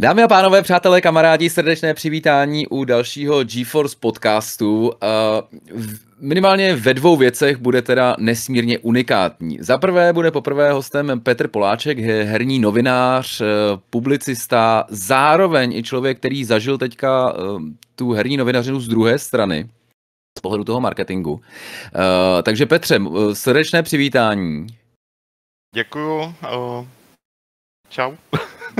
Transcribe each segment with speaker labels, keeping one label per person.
Speaker 1: Dámy a pánové, přátelé, kamarádi, srdečné přivítání u dalšího GeForce podcastu. Minimálně ve dvou věcech bude teda nesmírně unikátní. Za prvé bude poprvé hostem Petr Poláček, herní novinář, eh, publicista, zároveň i člověk, který zažil teďka eh, tu herní novinařinu z druhé strany, z pohledu toho marketingu. Eh, takže Petře, srdečné přivítání.
Speaker 2: Děkuju. Čau.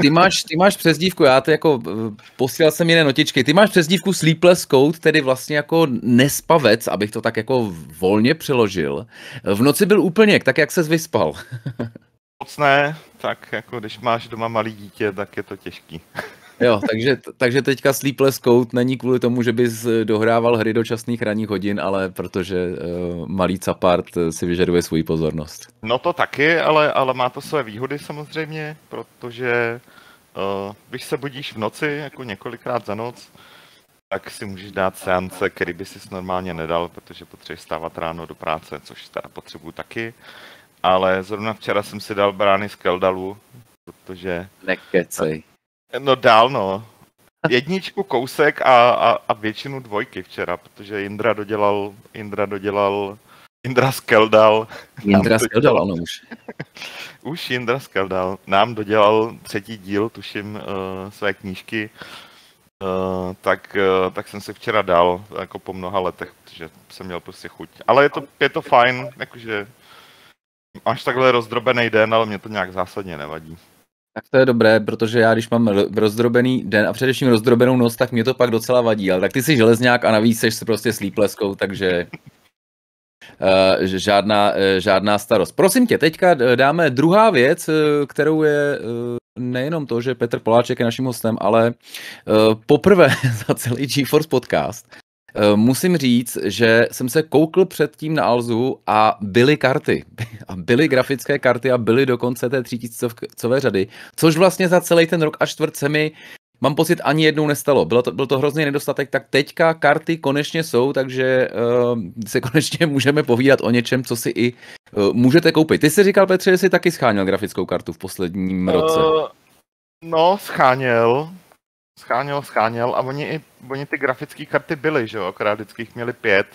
Speaker 1: Ty máš, ty máš přezdívku, já to jako eh, posílal jsem jiné notičky, ty máš přezdívku Sleepless Code, tedy vlastně jako nespavec, abych to tak jako volně přeložil. V noci byl úplně, tak jak se vyspal?
Speaker 2: Moc ne, tak jako když máš doma malý dítě, tak je to těžký.
Speaker 1: Jo, takže, takže teďka Sleepless Code není kvůli tomu, že bys dohrával hry do časných ranních hodin, ale protože uh, malý capart si vyžaduje svoji pozornost.
Speaker 2: No to taky, ale, ale má to své výhody samozřejmě, protože uh, když se budíš v noci, jako několikrát za noc, tak si můžeš dát seance, který by si normálně nedal, protože potřebuješ stávat ráno do práce, což teda potřebuju taky. Ale zrovna včera jsem si dal brány z Keldalu, protože...
Speaker 1: Nekecej.
Speaker 2: No dál, no. Jedničku kousek a, a, a většinu dvojky včera, protože Indra dodělal, Indra dodělal, Indra Skeldal.
Speaker 1: Indra Skeldal, ano už.
Speaker 2: už Indra Skeldal. Nám dodělal třetí díl, tuším, uh, své knížky. Uh, tak, uh, tak jsem si včera dal, jako po mnoha letech, protože jsem měl prostě chuť. Ale je to, je to fajn, jakože máš takhle rozdrobený den, ale mě to nějak zásadně nevadí.
Speaker 1: Tak to je dobré, protože já když mám rozdrobený den a především rozdrobenou noc, tak mě to pak docela vadí, ale tak ty jsi železňák a navíc jsi prostě slípleskou, takže uh, žádná, uh, žádná starost. Prosím tě, teďka dáme druhá věc, uh, kterou je nejenom to, že Petr Poláček je naším hostem, ale poprvé za celý GeForce podcast Eh, musím říct, že jsem se koukl předtím na Alzu a byly karty. A byly grafické karty a byly dokonce té třítisícové řady, což vlastně za celý ten rok a čtvrt se mi mám pocit, ani jednou nestalo. Bylo to, byl to hrozný nedostatek, tak teďka karty konečně jsou, takže uh, se konečně můžeme povídat o něčem, co si i uh, můžete koupit. Ty jsi říkal, Petře, že jsi taky scháněl grafickou kartu v posledním roce. Uh,
Speaker 2: no, scháněl scháněl, scháněl a oni i oni ty grafické karty byly, že jo, akorát vždycky jich měli pět.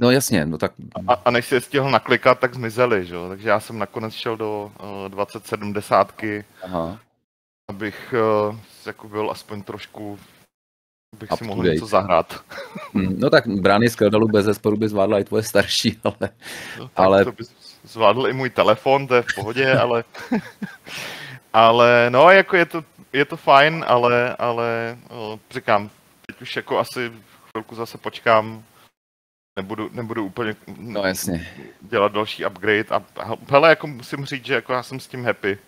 Speaker 1: No jasně, no tak...
Speaker 2: A, a než si je stihl naklikat, tak zmizeli, že jo, takže já jsem nakonec šel do uh, 2070, Aha. abych uh, jako byl aspoň trošku bych Up si mohl něco zahrát.
Speaker 1: Hmm, no tak brány z Keldalu bez zesporu by zvládla i tvoje starší, ale... No, ale...
Speaker 2: To by zvládl i můj telefon, to je v pohodě, ale... ale no, jako je to je to fajn, ale, ale o, říkám, teď už jako asi chvilku zase počkám, nebudu, nebudu úplně
Speaker 1: no, jasně.
Speaker 2: dělat další upgrade a hele, jako musím říct, že jako já jsem s tím happy.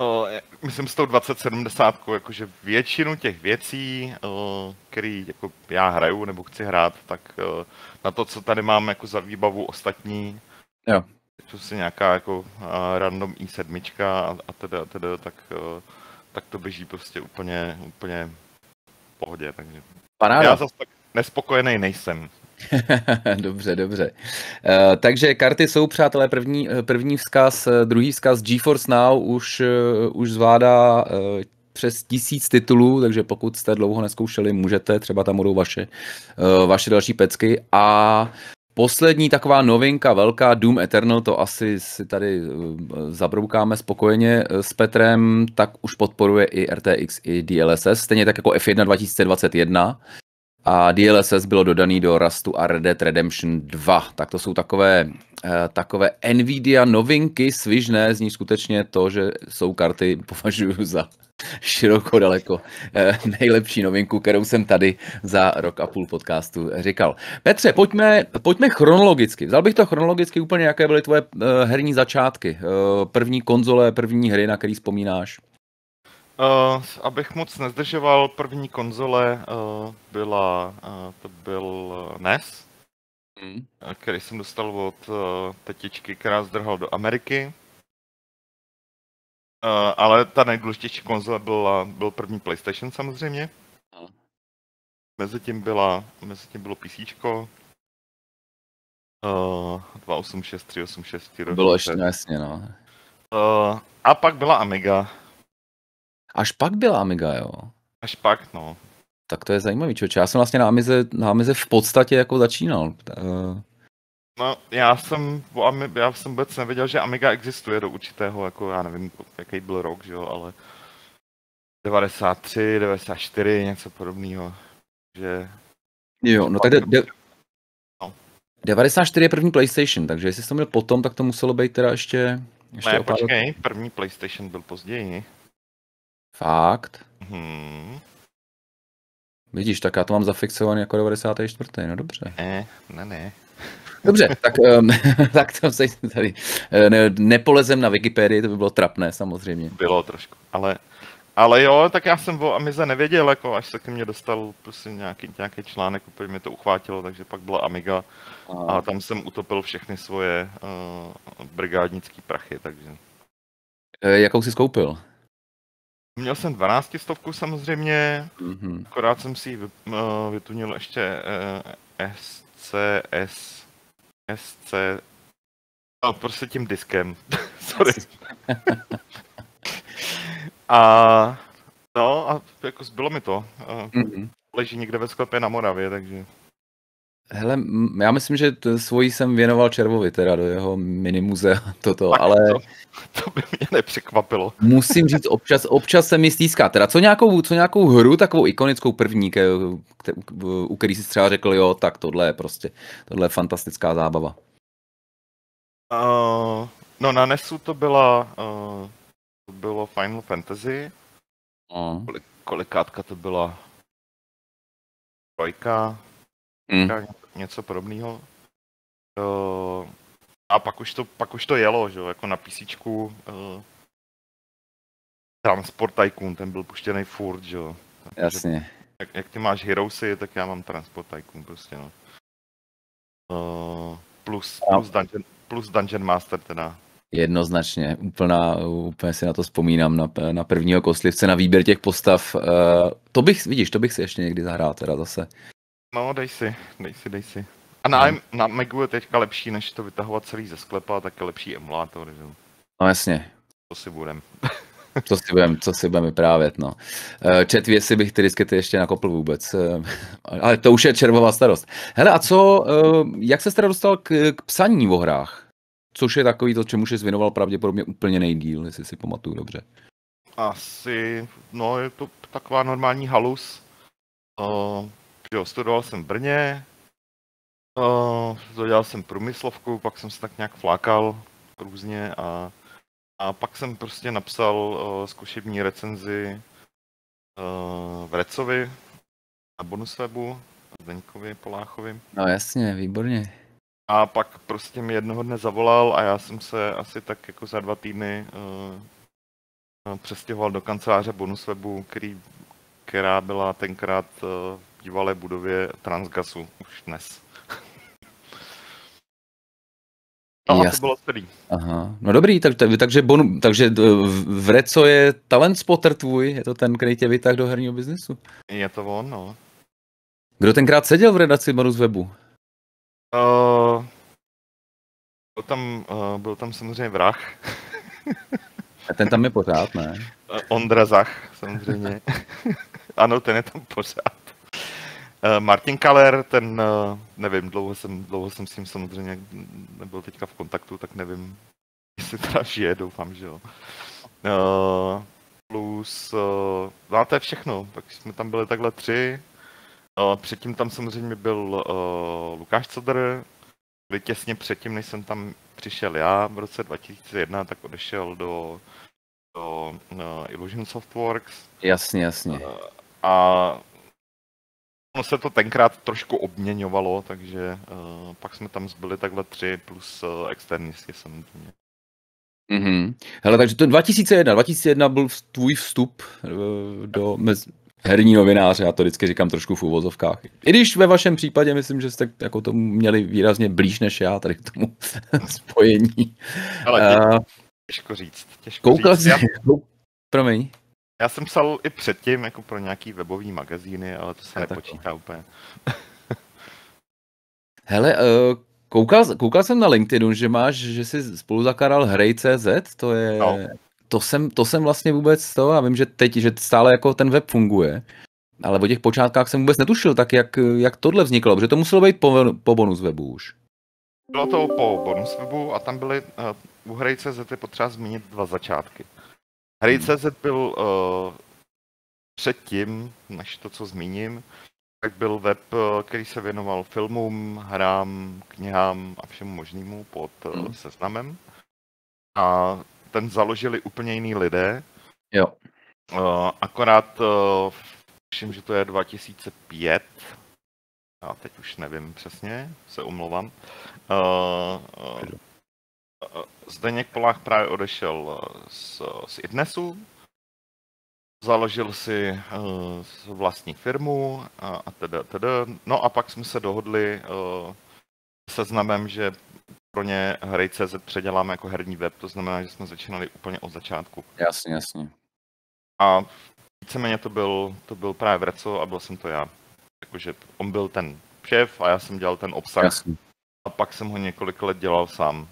Speaker 2: O, myslím s tou 2070, jakože většinu těch věcí, o, který jako já hraju nebo chci hrát, tak o, na to, co tady mám jako za výbavu ostatní,
Speaker 1: jo
Speaker 2: si nějaká jako uh, random i7 a, a teda, teda tak, uh, tak to běží prostě úplně, úplně v pohodě, takže
Speaker 1: Paráda.
Speaker 2: já zase tak nespokojený nejsem.
Speaker 1: dobře, dobře. Uh, takže karty jsou, přátelé, první, první vzkaz, druhý vzkaz GeForce Now už, uh, už zvládá uh, přes tisíc titulů, takže pokud jste dlouho neskoušeli, můžete, třeba tam budou vaše, vaše další pecky a Poslední taková novinka, velká Doom Eternal, to asi si tady eh, zabroukáme spokojeně eh, s Petrem, tak už podporuje i RTX, i DLSS, stejně tak jako F1 2021. A DLSS bylo dodaný do Rustu a Red Dead Redemption 2. Tak to jsou takové, takové Nvidia novinky svižné, z ní skutečně to, že jsou karty, považuji za široko daleko eh, nejlepší novinku, kterou jsem tady za rok a půl podcastu říkal. Petře, pojďme, pojďme chronologicky. Vzal bych to chronologicky úplně, jaké byly tvoje eh, herní začátky. Eh, první konzole, první hry, na který vzpomínáš?
Speaker 2: Uh, abych moc nezdržoval, první konzole uh, byla, uh, to byl NES, hmm. který jsem dostal od uh, tetičky, která zdrhal do Ameriky. Uh, ale ta nejdůležitější konzole byla, byl první PlayStation samozřejmě. Mezi tím byla, mezi tím bylo PC. Uh, 286, 386,
Speaker 1: Bylo ještě, jasně, no.
Speaker 2: Uh, a pak byla Amiga.
Speaker 1: Až pak byla Amiga, jo?
Speaker 2: Až pak, no.
Speaker 1: Tak to je zajímavý, člověče. Já jsem vlastně na Amize, na Amize v podstatě jako začínal. Uh,
Speaker 2: No, já jsem, já jsem vůbec nevěděl, že Amiga existuje do určitého, jako já nevím, jaký byl rok, že jo, ale 93, 94, něco podobného. Že
Speaker 1: jo, no tak de, de,
Speaker 2: No.
Speaker 1: 94 je první PlayStation, takže jestli jsi to měl potom, tak to muselo být teda ještě... ještě
Speaker 2: ne,
Speaker 1: o pár-
Speaker 2: počkej, první PlayStation byl později.
Speaker 1: Fakt?
Speaker 2: Hmm,
Speaker 1: Vidíš, tak já to mám zafixovaný jako 94. No dobře.
Speaker 2: ne, ne, ne.
Speaker 1: Dobře, tak, um, tak to se tady eh, ne, nepolezem na Wikipedii, to by bylo trapné samozřejmě.
Speaker 2: Bylo trošku, ale, ale jo, tak já jsem o Amize nevěděl, jako až se ke mně dostal prostě nějaký, nějaký článek, úplně mě to uchvátilo, takže pak byla Amiga a tam jsem utopil všechny svoje uh, brigádnický prachy, takže
Speaker 1: Eh, Jakou jsi skoupil?
Speaker 2: Měl jsem 12 stovku samozřejmě,
Speaker 1: Mhm.
Speaker 2: akorát jsem si ji vy, uh, vytunil ještě uh, SCS, SC, no, prostě tím diskem, sorry. a no a jako zbylo mi to. Uh,
Speaker 1: Mhm.
Speaker 2: leží někde ve sklepě na Moravě, takže
Speaker 1: Hele, já myslím, že t- svoji jsem věnoval Červovi, teda do jeho minimuzea toto,
Speaker 2: Tak
Speaker 1: ale
Speaker 2: to, to by mě nepřekvapilo.
Speaker 1: musím říct, občas, občas se mi stýská. Teda co nějakou, co nějakou hru, takovou ikonickou první, ke, ke, u který si třeba řekl, jo, tak tohle je prostě, tohle je fantastická zábava.
Speaker 2: Uh, no na NESu to byla, uh, to bylo Final Fantasy,
Speaker 1: No.
Speaker 2: kolikátka to byla trojka,
Speaker 1: Mm.
Speaker 2: Něco, podobného. Uh, a pak už, to, pak už to jelo, že jo, jako na PC. Uh, Transport Tycoon, ten byl puštěný furt, že jo.
Speaker 1: Jasně.
Speaker 2: Jak, jak ty máš Heroesy, tak já mám Transport Tycoon prostě, no. Uh, plus, plus, Dungeon, plus Dungeon Master teda.
Speaker 1: Jednoznačně, úplná, úplně si na to vzpomínám, na, na prvního kostlivce, na výběr těch postav. Uh, to bych, vidíš, to bych si ještě někdy zahrál teda zase.
Speaker 2: No, dej si, dej si, dej si. A na,
Speaker 1: Hmm.
Speaker 2: na Megu je teďka lepší, než to vytahovat celý ze sklepa, tak je lepší emulátor, že jo.
Speaker 1: No jasně,
Speaker 2: To si budem.
Speaker 1: co si budeme, co si budeme vyprávět, no. Uh, čet věci bych ty diskety ještě nakopl vůbec, uh, ale to už je červová starost. Hele, a co, uh, jak se teda dostal k, k psaní o hrách? Což je takový to, čemu jsi věnoval pravděpodobně úplně nejdíl, jestli si pamatuju dobře.
Speaker 2: Asi, no je to taková normální halus. Uh, jo, studoval jsem v Brně, uh, dodělal jsem průmyslovku, pak jsem se tak nějak flákal různě a, a pak jsem prostě napsal uh, zkušební recenzi uh, v Recovi na Bonuswebu, Zdeňkovi Poláchovi.
Speaker 1: No jasně, výborně.
Speaker 2: A pak prostě mi jednoho dne zavolal a já jsem se asi tak jako za dva týdny uh, přestěhoval do kanceláře Bonuswebu, který, která byla tenkrát uh, bývalé budově Transgasu, už dnes. No a to
Speaker 1: Jasně.
Speaker 2: bylo celý.
Speaker 1: Aha, no dobrý, tak, tak, takže, bonu, takže eh, v v Reco je talent spotter tvůj, je to ten, který tě vytáhl do herního biznesu.
Speaker 2: Je to on, no.
Speaker 1: Kdo tenkrát seděl v redakci Bonus Webu?
Speaker 2: Uh, byl, tam, uh, byl tam samozřejmě vrah,
Speaker 1: A ten tam je pořád, ne?
Speaker 2: Ondra Zach, samozřejmě. ano, ten je tam pořád. Uh, Martin Kaler, ten, uh, nevím, dlouho jsem, dlouho jsem s ním samozřejmě nebyl teďka v kontaktu, tak nevím, jestli teda žije, doufám, že jo. Uh, plus, no to je všechno, tak jsme tam byli takhle tři. Předtím tam samozřejmě byl Lukáš Codr, kdy těsně předtím, než jsem tam přišel já v roce 2001, tak odešel do do Illusion Softworks
Speaker 1: Jasně, jasně.
Speaker 2: a ono se to tenkrát trošku obměňovalo, takže uh, pak jsme tam zbyli takhle tři plus uh, externisti samozřejmě.
Speaker 1: Mhm. Hele, takže to 2001, 2001 byl tvůj vstup eh, do mez, herní novináře, já to vždycky říkám trošku v úvozovkách. I když ve vašem případě myslím, že jste jako tomu měli výrazně blíž než já tady k tomu spojení.
Speaker 2: Ale tě,
Speaker 1: Uh,
Speaker 2: těžko říct, těžko
Speaker 1: koukal
Speaker 2: říct.
Speaker 1: jsi,
Speaker 2: Já,
Speaker 1: promiň.
Speaker 2: Já jsem psal i předtím jako pro nějaký webový magazíny, ale to se
Speaker 1: takhle.
Speaker 2: nepočítá úplně.
Speaker 1: Hele, uh, koukal, koukal jsem na LinkedInu, že máš, že jsi spolu zakládal Hrej.cz, to je,
Speaker 2: No.
Speaker 1: to jsem, to jsem vlastně vůbec to, a vím, že teď, že stále jako ten web funguje, ale o těch počátkách jsem vůbec netušil, tak jak, jak tohle vzniklo, protože to muselo být po, po bonus webu už.
Speaker 2: Bylo to po bonus webu a tam byly, uh, u Hrej.cz je potřeba zmínit dva začátky. Hrej.cz byl uh, předtím, než to, co zmíním, tak byl web, uh, který se věnoval filmům, hrám, knihám a všemu možnému pod uh, hmm. seznamem. A ten založili úplně jiný lidé.
Speaker 1: Jo.
Speaker 2: Uh, akorát, uh, všim, že to je 2005, já teď už nevím přesně, se omlouvám. Uh, uh, Zdeněk Polách právě odešel z, z Idnesu, založil si uh, vlastní firmu a, a teda, teda. No a pak jsme se dohodli uh, se znamem, že pro ně hry.cz předěláme jako herní web, to znamená, že jsme začínali úplně od začátku.
Speaker 1: Jasně, jasně.
Speaker 2: A víceméně to byl, to byl právě Vreco a byl jsem to já. Jakože on byl ten šéf a já jsem dělal ten obsah. Jasně. A pak jsem ho několik let dělal sám.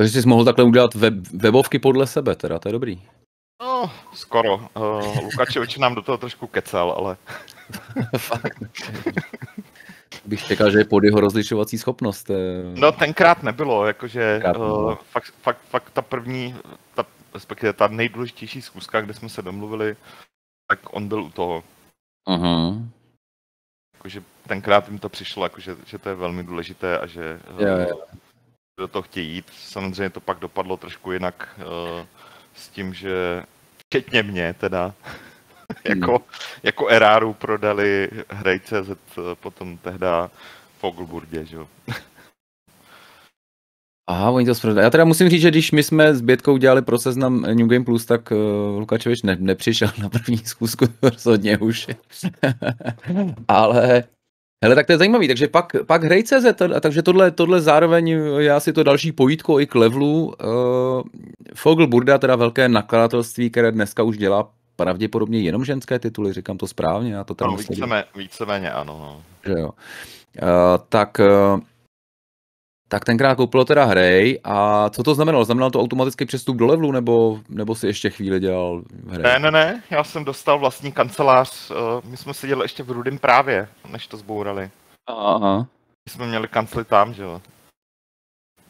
Speaker 1: Takže jsi mohl takhle udělat web, webovky podle sebe, teda, to je dobrý.
Speaker 2: No, skoro. Uh, Lukačevič nám do toho trošku kecel, ale...
Speaker 1: Bych čekal, že je pod jeho rozlišovací schopnost.
Speaker 2: No tenkrát nebylo, jakože uh, fakt, fakt, fakt ta první, ta, respektive ta nejdůležitější zkuska, kde jsme se domluvili, tak on byl u toho. Uh-huh. Jakože tenkrát jim to přišlo, jakože, že to je velmi důležité a že uh, jo, jo. Do toho chtějí jít. Samozřejmě to pak dopadlo trošku jinak uh, s tím, že včetně mě teda, jako, hmm. jako eráru prodali Hrej.cz potom tehda Fogelburdě, že jo.
Speaker 1: Aha, oni to zprodali. Já teda musím říct, že když my jsme s Bětkou dělali pro seznam New Game Plus, tak uh, Lukačevič ne, nepřišel na první zkusku rozhodně už. Ale Hele, tak to je zajímavý, takže pak, pak hrej.cz, takže tohle, tohle zároveň já si to další pojítko i k levelu. Uh, Fogl Burda, teda velké nakladatelství, které dneska už dělá pravděpodobně jenom ženské tituly, říkám to správně, já to tam
Speaker 2: no, víceméně, víceméně ano. No.
Speaker 1: Že jo. Uh, tak uh, tak tenkrát koupilo teda hry a co to znamenalo? Znamenalo to automatický přestup do levelu, nebo, nebo si ještě chvíli dělal hry?
Speaker 2: Ne, ne, ne, já jsem dostal vlastní kancelář, my jsme seděli ještě v Rudým právě, než to zbourali.
Speaker 1: Aha.
Speaker 2: My jsme měli kancli tam, že jo.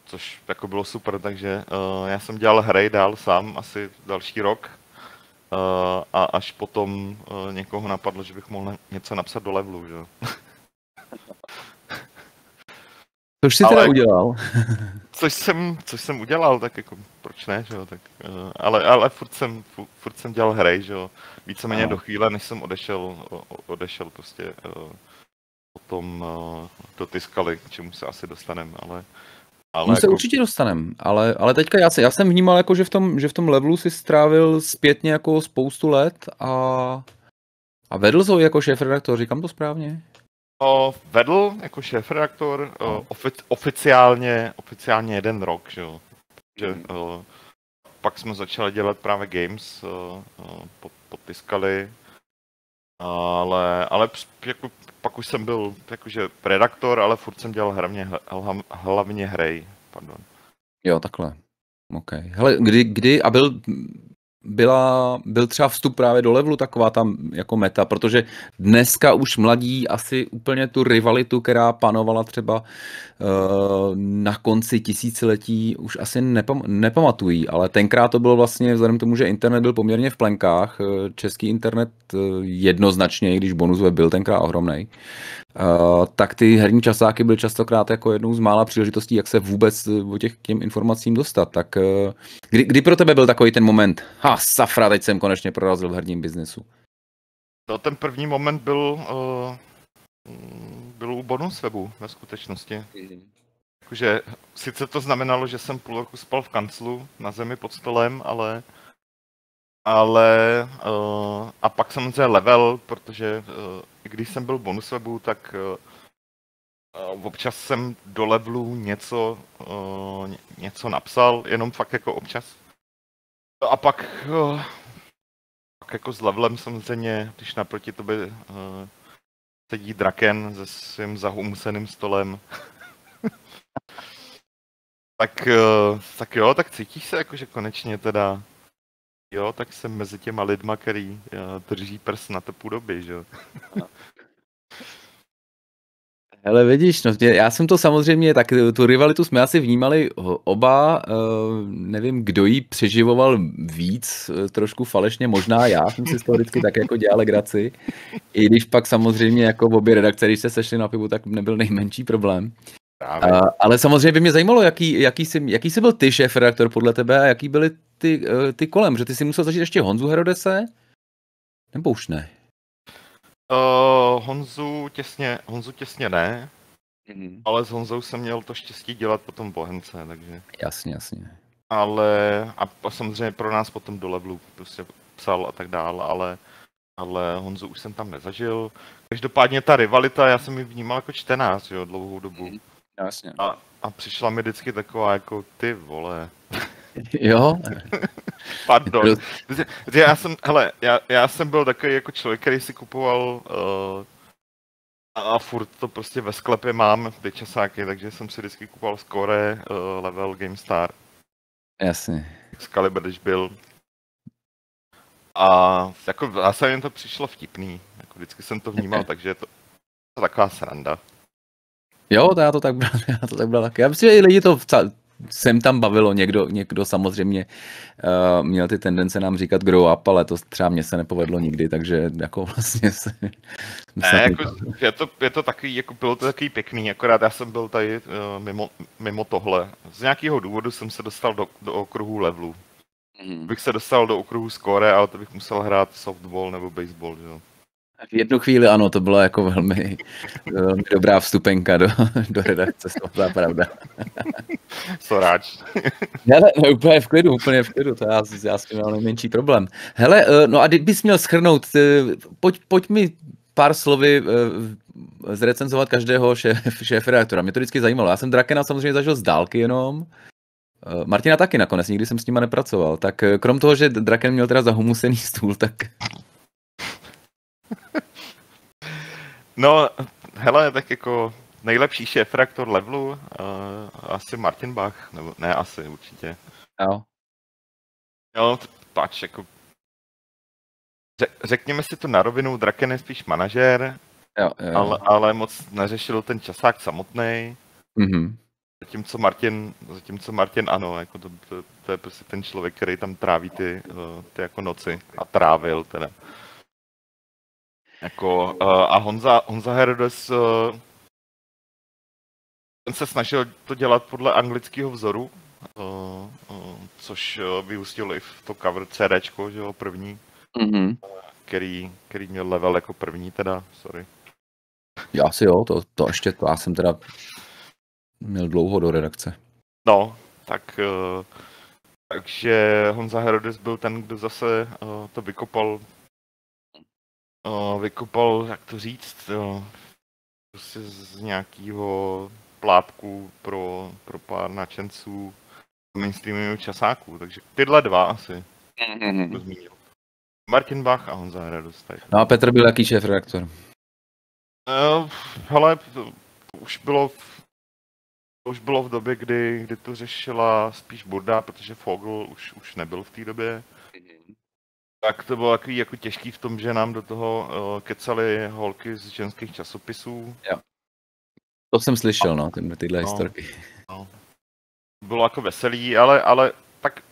Speaker 2: Což jako bylo super, takže uh, já jsem dělal hry dál sám asi další rok. Uh, a až potom uh, někoho napadlo, že bych mohl něco napsat do levelu, že jo.
Speaker 1: Což jsi ale, teda udělal.
Speaker 2: což, jsem, což jsem udělal, tak jako proč ne, že jo, tak, uh, ale, ale furt jsem, furt, jsem dělal hry, že jo, víceméně do chvíle, než jsem odešel, odešel prostě uh, potom do ty skaly, k čemu se asi dostaneme, ale
Speaker 1: ale My jako... se určitě dostaneme, ale, ale teďka já, se, já jsem vnímal, jako, že, v tom, že v tom levelu si strávil zpětně jako spoustu let a, a vedl ho jako šéf-redaktor, říkám to správně?
Speaker 2: Vedl jako šéf-redaktor no. ofic, oficiálně, oficiálně jeden rok, že jo. Že, o, pak jsme začali dělat právě games, o, o, potiskali, ale, ale jako, pak už jsem byl jakože redaktor, ale furt jsem dělal hlavně, hlavně hry, pardon.
Speaker 1: Jo, takhle. OK. Hele, kdy, kdy, a byl, byla, byl třeba vstup právě do levelu taková tam jako meta, protože dneska už mladí asi úplně tu rivalitu, která panovala třeba uh, na konci tisíciletí, už asi nepam, nepamatují, ale tenkrát to bylo vlastně, vzhledem k tomu, že internet byl poměrně v plenkách, eh, český internet eh, jednoznačně, i když bonus byl tenkrát ohromný, Uh, tak ty herní časáky byly častokrát jako jednou z mála příležitostí, jak se vůbec o těch k těm informacím dostat. Tak uh, kdy, kdy pro tebe byl takový ten moment, ha, safra, teď jsem konečně prorazil v herním biznesu?
Speaker 2: No, ten první moment byl, uh, byl u bonus webu ve skutečnosti. Jakože, sice to znamenalo, že jsem půl roku spal v kanclu na zemi pod stolem, ale ale uh, a pak samozřejmě level, protože uh, když jsem byl bonus webu, tak uh, občas jsem do levelu něco, uh, něco napsal, jenom fakt jako občas. A pak, uh, pak jako s levelem samozřejmě, když naproti tobě uh, sedí Draken se svým zahumuseným stolem. Tak, eh, tak jo, tak cítíš se jako, že konečně teda Jo, tak jsem mezi těma lidma, který uh, drží prst na to půdoby, že jo.
Speaker 1: Hele, vidíš, no, já jsem to samozřejmě, tak tu rivalitu jsme asi vnímali oba, nevím, kdo jí přeživoval víc, trošku falešně, možná já jsem si z toho vždycky tak jako dělal legraci, i když pak samozřejmě jako v obě redakce, když se sešli na pivu, tak nebyl nejmenší problém. Právě. A, ale samozřejmě by mě zajímalo, jaký, jaký, jsi, jaký jsi byl ty šéf redaktor podle tebe a jaký byly ty, uh, ty kolem, že ty jsi musel zažít ještě Honzu Herodese? Nebo už ne?
Speaker 2: Uh, Honzu těsně, Honzu těsně ne, mm. ale s Honzou jsem měl to štěstí dělat potom Bohence, takže...
Speaker 1: Jasně, jasně.
Speaker 2: Ale, a samozřejmě pro nás potom do levelu prostě psal a tak dále, ale, ale Honzu už jsem tam nezažil. Každopádně ta rivalita, já jsem ji vnímal jako čtenář, jo, dlouhou dobu. Mm.
Speaker 1: Jasně.
Speaker 2: A, a přišla mi vždycky taková jako, ty vole.
Speaker 1: Jo?
Speaker 2: Pardon. já jsem, hele, já, já jsem byl takový jako člověk, který si kupoval uh, a furt to prostě ve sklepě mám, ty časáky, takže jsem si vždycky kupoval Score, uh, Level, GameStar.
Speaker 1: Jasně.
Speaker 2: Excalibur, když byl. A jako zase to přišlo vtipný. Jako vždycky jsem to vnímal, takže je to, to taková sranda.
Speaker 1: Jo, to já to tak bral, já to tak bral taky. Já myslím, že i lidi to sem tam bavilo, někdo, někdo samozřejmě uh, měl ty tendence nám říkat grow up, ale to třeba mně se nepovedlo nikdy, takže jako vlastně se...
Speaker 2: Ne, jako, je, to, je to takový, jako bylo to takový pěkný, akorát já jsem byl tady uh, mimo, mimo tohle. Z nějakého důvodu jsem se dostal do, do okruhu levelu. Mm. Bych se dostal do okruhu score, ale to bych musel hrát softball nebo baseball, jo.
Speaker 1: V jednu chvíli ano, to byla jako velmi, velmi dobrá vstupenka do, do redakce, to byla pravda.
Speaker 2: Soráč.
Speaker 1: Hele, no, úplně v klidu, úplně v klidu, to já, já s tím mám nejmenší problém. Hele, eh, no a kdybys měl schrnout, eh, pojď, pojď mi pár slovy eh, zrecenzovat každého šéf, šéf redaktora. Mě to vždycky zajímalo. Já jsem Drakena samozřejmě zažil z dálky jenom. Martina taky nakonec, nikdy jsem s nima nepracoval. Tak krom toho, že Draken měl teda zahumusený stůl, tak
Speaker 2: no, hele, tak jako nejlepší šéf reaktor levelu, uh, asi Martin Bach, nebo ne, asi určitě.
Speaker 1: Jo.
Speaker 2: Jo, pač, jako řekněme si to na rovinu, Draken je spíš manažer,
Speaker 1: jo, jo.
Speaker 2: Ale, ale moc neřešil ten časák samotný.
Speaker 1: Mm-hmm.
Speaker 2: Zatímco Martin, zatímco Martin ano, jako to, to, to, je prostě ten člověk, který tam tráví ty, uh, ty jako noci a trávil teda. Jako, uh, a Honza, Honza Herodes, uh, ten se snažil to dělat podle anglického vzoru, uh, uh, což uh, vyústilo i v to cover CD, že jo, první,
Speaker 1: mm-hmm.
Speaker 2: který, který měl level jako první teda, sorry.
Speaker 1: Já si jo, to, to ještě, to já jsem teda měl dlouho do redakce.
Speaker 2: No, tak uh, takže Honza Herodes byl ten, kdo zase uh, to vykopal o, vykopal, jak to říct, o, prostě z nějakého plátku pro, pro pár nadšenců mainstreamového časáků, takže tyhle dva asi. Mm-hmm. To zmínil. Martin Bach a Honza Hradus.
Speaker 1: No a Petr byl jaký šéf redaktor?
Speaker 2: Uh, hele, to, to už bylo v, to už bylo v době, kdy, kdy to řešila spíš Burda, protože Fogel už, už nebyl v té době. Tak to bylo takový jako těžký v tom, že nám do toho uh, kecali holky z ženských časopisů.
Speaker 1: Jo. To jsem slyšel, no, ty, tyhle no, historky. No.
Speaker 2: Bylo jako veselý, ale, ale tak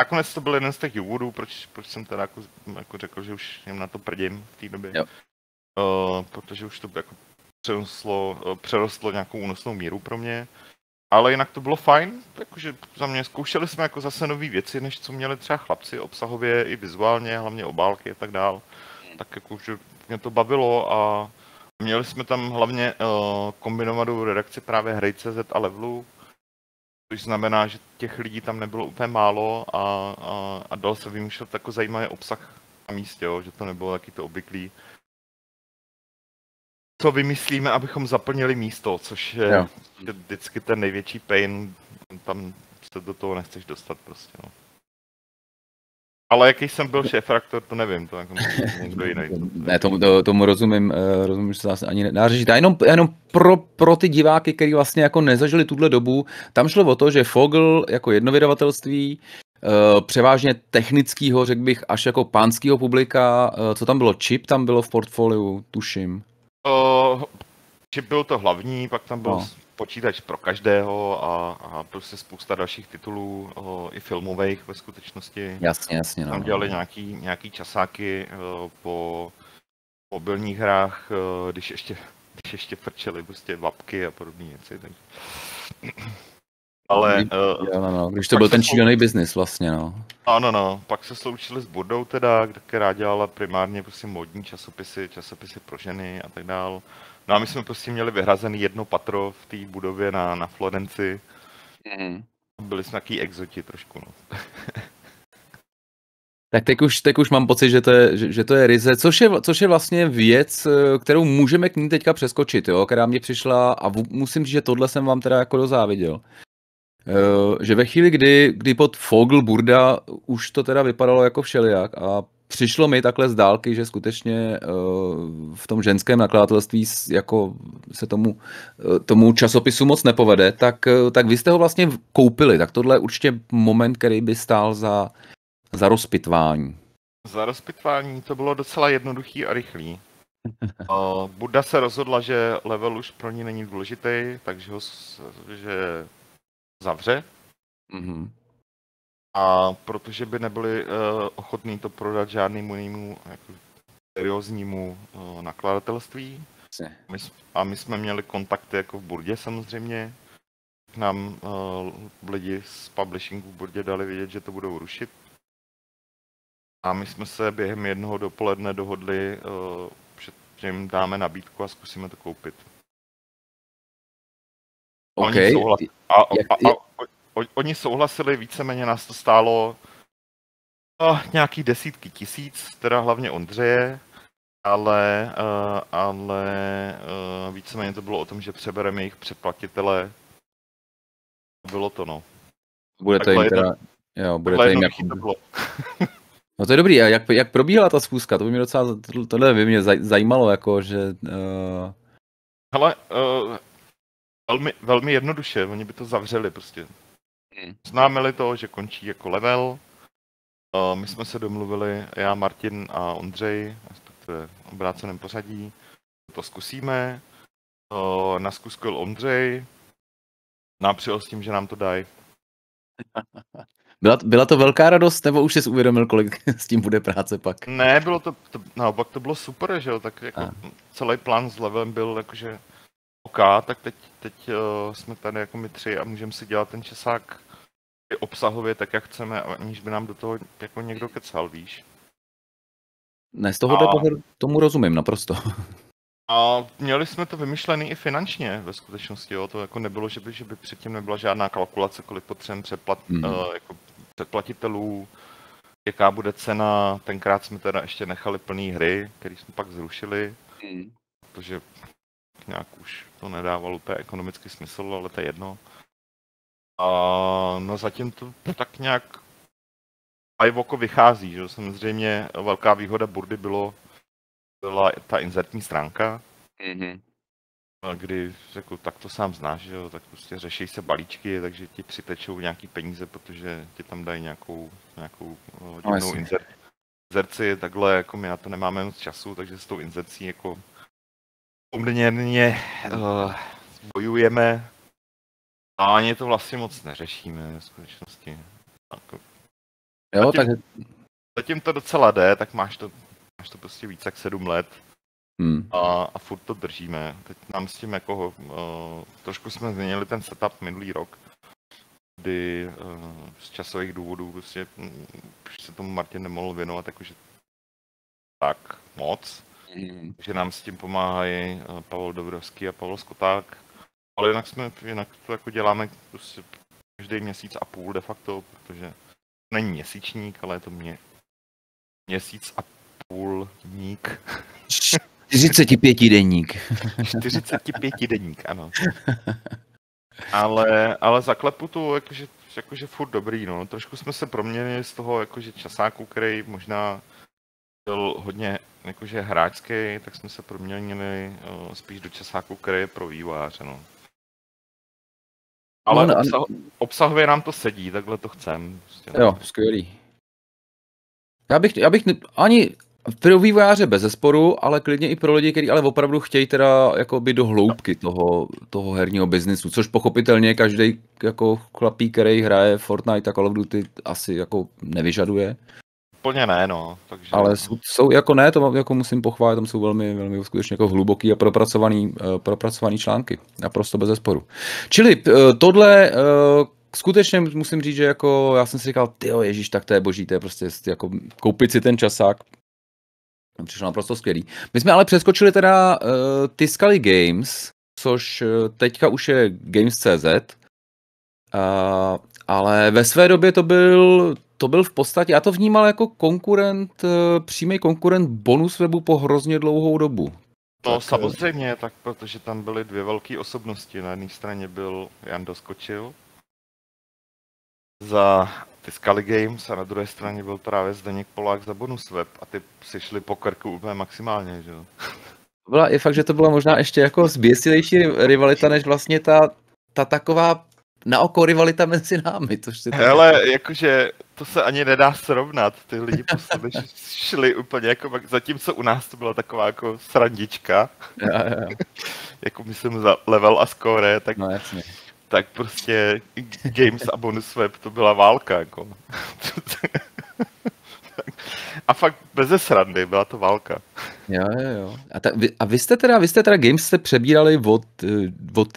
Speaker 2: nakonec to byl jeden z těch důvodů, proč, proč jsem teda jako, jako řekl, že už jim na to prdím v té době.
Speaker 1: Jo.
Speaker 2: Uh, protože už to jako přerostlo, uh, přerostlo nějakou únosnou míru pro mě. Ale jinak to bylo fajn, jakože za mě zkoušeli jsme jako zase nové věci, než co měli třeba chlapci obsahově i vizuálně, hlavně obálky a tak dál. Tak jakože mě to bavilo a měli jsme tam hlavně uh, kombinovanou redakci právě hry.cz a levelu, což znamená, že těch lidí tam nebylo úplně málo a, a, a dal se vymýšlet jako zajímavý obsah na místě, jo, že to nebylo taky to obvyklý co vymyslíme, abychom zaplnili místo, což je, jo. vždycky ten největší pain, tam se do toho nechceš dostat prostě, no. Ale jaký jsem byl šéf reaktor, to nevím, to jako někdo jiný.
Speaker 1: Ne, tomu, to, tomu rozumím, uh, rozumím, že se zase ani nedá řešit. A jenom, jenom pro, pro ty diváky, kteří vlastně jako nezažili tuhle dobu, tam šlo o to, že Fogl jako jedno vydavatelství, uh, převážně technického, řekl bych, až jako pánského publika, uh, co tam bylo, Chip tam bylo v portfoliu, tuším.
Speaker 2: Uh, chip byl to hlavní, pak tam byl no počítač pro každého a, a prostě spousta dalších titulů, o, i filmových ve skutečnosti.
Speaker 1: Jasně, jasně. No.
Speaker 2: Tam dělali nějaký, nějaký časáky o, po mobilních hrách, o, když ještě, když ještě frčeli prostě vapky a podobné věci. Tak... Ale...
Speaker 1: Jo, no, no. Když to byl ten šílený slou... biznis vlastně, no.
Speaker 2: Ano, no. Pak se sloučili s Burdou teda, která dělala primárně prostě modní časopisy, časopisy pro ženy a tak dále. No a my jsme prostě měli vyhrazený jedno patro v té budově na, na Florenci. Mm. Byli jsme takový exoti trošku, no.
Speaker 1: Tak teď už, teď už mám pocit, že to je, že, že to je ryze, což je, což je vlastně věc, eh, kterou můžeme k ní teďka přeskočit, jo, která mě přišla a v, musím říct, že tohle jsem vám teda jako dozáviděl. Uh, že ve chvíli, kdy, kdy pod Fogl Burda už to teda vypadalo jako všelijak a přišlo mi takhle z dálky, že skutečně uh, v tom ženském nakladatelství jako se tomu, uh, tomu časopisu moc nepovede, tak, tak vy jste ho vlastně koupili. Tak tohle je určitě moment, který by stál za, za rozpitvání.
Speaker 2: Za rozpitvání to bylo docela jednoduchý a rychlý. Buddha se rozhodla, že level už pro ní není důležitý, takže ho že zavře. Mm-hmm. A protože by nebyli uh, ochotní to prodat žádnému jinému jako, serióznímu uh, nakladatelství. My, a my jsme měli kontakty jako v Burdě samozřejmě. Nám uh, lidi z publishingu v Burdě dali vědět, že to budou rušit. A my jsme se během jednoho dopoledne dohodli, uh, že jim dáme nabídku a zkusíme to koupit.
Speaker 1: Okay.
Speaker 2: A, a, a, a, oni souhlasili, víceméně nás to stálo uh, nějaký desítky tisíc, teda hlavně Ondřeje, ale, uh, ale uh, víceméně to bylo o tom, že přebereme jejich předplatitele. Bylo to, no.
Speaker 1: Bude to jim teda... Jo, bude to jim jako... to bylo. No to je dobrý, a jak, jak probíhala ta schůzka? To by mě docela, tohle by mě zajímalo, jako, že... Uh...
Speaker 2: Hele, uh, velmi, velmi jednoduše, oni by to zavřeli prostě. Hmm. Známili to, že končí jako level. My jsme se domluvili, já, Martin a Ondřej, respektive v obráceném pořadí, to zkusíme. Na zkusku Ondřej, nám přijel s tím, že nám to dají.
Speaker 1: Byla, byla to velká radost, nebo už jsi uvědomil, kolik s tím bude práce pak?
Speaker 2: Ne, bylo to, to naopak to bylo super, že jo, tak jako celý plán s levelem byl jakože OK, tak teď, teď uh, jsme tady jako my tři a můžeme si dělat ten časák obsahově tak, jak chceme, aniž by nám do toho jako někdo kecal, víš.
Speaker 1: Ne, z toho a... tomu rozumím naprosto.
Speaker 2: A měli jsme to vymyšlený i finančně ve skutečnosti, jo. To jako nebylo, že by, že by předtím nebyla žádná kalkulace, kolik potřebujeme předplat, mm. uh, jako předplatitelů, jaká bude cena. Tenkrát jsme teda ještě nechali plný hry, který jsme pak zrušili, mm. protože nějak už to nedávalo úplně ekonomický smysl, ale to je jedno. A no zatím to tak nějak a v oko vychází, že samozřejmě velká výhoda Burdy bylo, byla ta inzertní stránka, mm-hmm. kdy jako, tak to sám znáš, že jo, tak prostě řeší se balíčky, takže ti přitečou nějaký peníze, protože ti tam dají nějakou, nějakou no, inzerci. inzerci, takhle jako my na to nemáme moc času, takže s tou inzercí jako poměrně uh, bojujeme, a ani to vlastně moc neřešíme v skutečnosti. Jako,
Speaker 1: jo, zatím, tak...
Speaker 2: zatím to docela jde, tak máš to, máš to prostě víc jak sedm let. Hmm. A, a furt to držíme. Teď nám s tím jako, uh, trošku jsme změnili ten setup minulý rok, kdy uh, z časových důvodů prostě um, se tomu Martin nemohl věnovat jakože tak moc. Hmm. že nám s tím pomáhají uh, Pavel Dobrovský a Pavel Skoták ale jinak, jsme, jinak to jako děláme prostě každý měsíc a půl de facto, protože není měsíčník, ale je to mě, měsíc a půl ník.
Speaker 1: 45 denník.
Speaker 2: 45 denník, ano. Ale, ale zaklepu tu, jakože jakože furt dobrý, no. Trošku jsme se proměnili z toho jakože časáku, který možná byl hodně jakože hráčský, tak jsme se proměnili uh, spíš do časáku, který je pro vývojáře, no. Ale no, no, obsah, obsahově nám to sedí, takhle to chcem. Prostě,
Speaker 1: no. Jo, skvělý. Já bych, já bych ani pro vývojáře bez zesporu, ale klidně i pro lidi, kteří ale opravdu chtějí teda jakoby do hloubky toho, toho herního biznisu, což pochopitelně každý jako chlapík, který hraje Fortnite a Call of Duty asi jako nevyžaduje.
Speaker 2: Úplně ne, no. Takže...
Speaker 1: Ale jsou, jsou, jako ne, to jako musím pochválit, tam jsou velmi, velmi skutečně jako hluboký a propracovaný, uh, propracovaný články, naprosto bez zesporu. Čili uh, tohle uh, skutečně musím říct, že jako já jsem si říkal, ty ježíš, tak to je boží, to je prostě jako koupit si ten časák, Přišlo naprosto skvělý. My jsme ale přeskočili teda uh, Tiscali Games, což teďka už je Games.cz, uh, ale ve své době to byl, to byl v podstatě, já to vnímal jako konkurent, uh, přímý konkurent bonus webu po hrozně dlouhou dobu.
Speaker 2: No tak, samozřejmě, tak protože tam byly dvě velké osobnosti. Na jedné straně byl Jan Doskočil za ty Scully Games a na druhé straně byl právě Zdeněk Polák za bonus web a ty si šli po krku úplně maximálně, že jo.
Speaker 1: Byla, je fakt, že to byla možná ještě jako zběsilejší rivalita, než vlastně ta, ta taková na oko rivalita mezi námi. Což si
Speaker 2: Hele, tak... jakože to se ani nedá srovnat. Ty lidi po šli úplně jako, zatímco u nás to byla taková jako srandička.
Speaker 1: Ja, ja.
Speaker 2: jako myslím za level a score, tak
Speaker 1: no, jasně
Speaker 2: tak prostě Games a Bonus Web to byla válka, jako. a fakt bez srandy, byla to válka.
Speaker 1: Jo, jo, jo. A, ta, vy, a vy jste teda, vy jste teda Games jste přebírali od, eh, od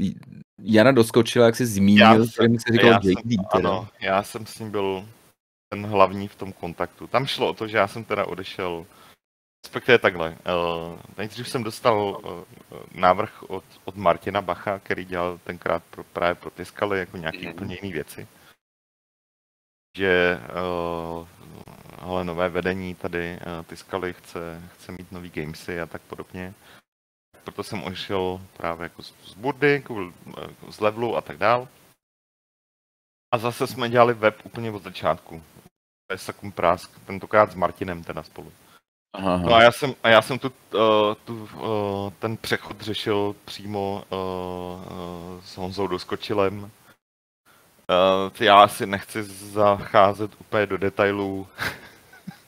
Speaker 1: Jana Doskočila, jak jsi zmínil,
Speaker 2: jsem,
Speaker 1: jsi říkal
Speaker 2: já JD, jsem, Ano, já jsem s ním byl ten hlavní v tom kontaktu. Tam šlo o to, že já jsem teda odešel Respektive takhle. Uh, nejdřív jsem dostal uh, návrh od, od Martina Bacha, který dělal tenkrát pro, právě pro ty skaly jako nějaký mm. úplně jiný věci. Že uh, ale nové vedení tady uh, ty skaly chce, chce mít nový gamesy a tak podobně. Proto jsem odešel právě jako z, z Burdy, z levelu a tak dál. A zase jsme dělali web úplně od začátku. To je takový prásk, tentokrát s Martinem teda spolu. Aha, No a já jsem, a já jsem tu, uh, tu, uh, ten přechod řešil přímo uh, s Honzou Doskočilem. Uh, já si nechci zacházet úplně do detailů,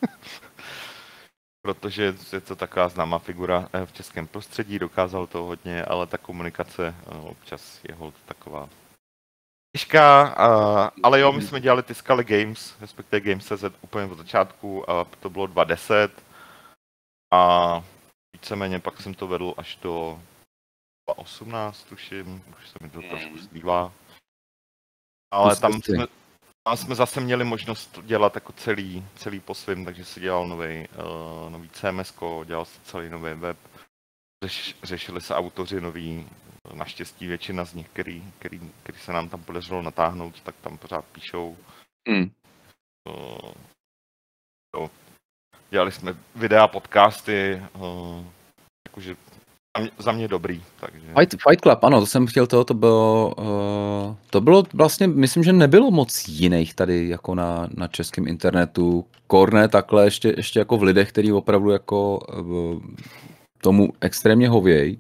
Speaker 2: protože je to taková známá figura v českém prostředí, dokázal to hodně, ale ta komunikace uh, občas je hold taková. Těžká, ale jo, my jsme dělali ty Scully Games, respektive Games.cz úplně od začátku a to bylo 2010 a víceméně pak jsem to vedl až do 18, tuším, už se mi to trošku zbývá. Ale tam jsme, tam jsme zase měli možnost dělat jako celý, celý po svým, takže si dělal nový, uh, nový CMS, dělal si celý nový web, Řeš, řešili se autoři noví, naštěstí většina z nich, který, který, který se nám tam podařilo natáhnout, tak tam pořád píšou. Mm. Uh, to, dělali jsme videa, podcasty, uh, jakože za mě, za mě dobrý. Takže...
Speaker 1: Fight, Fight Club, ano, to jsem chtěl to, to bylo, uh, to bylo vlastně, myslím, že nebylo moc jiných tady jako na, na českém internetu. Korne takhle, ještě, ještě jako v lidech, který opravdu jako uh, tomu extrémně hovějí.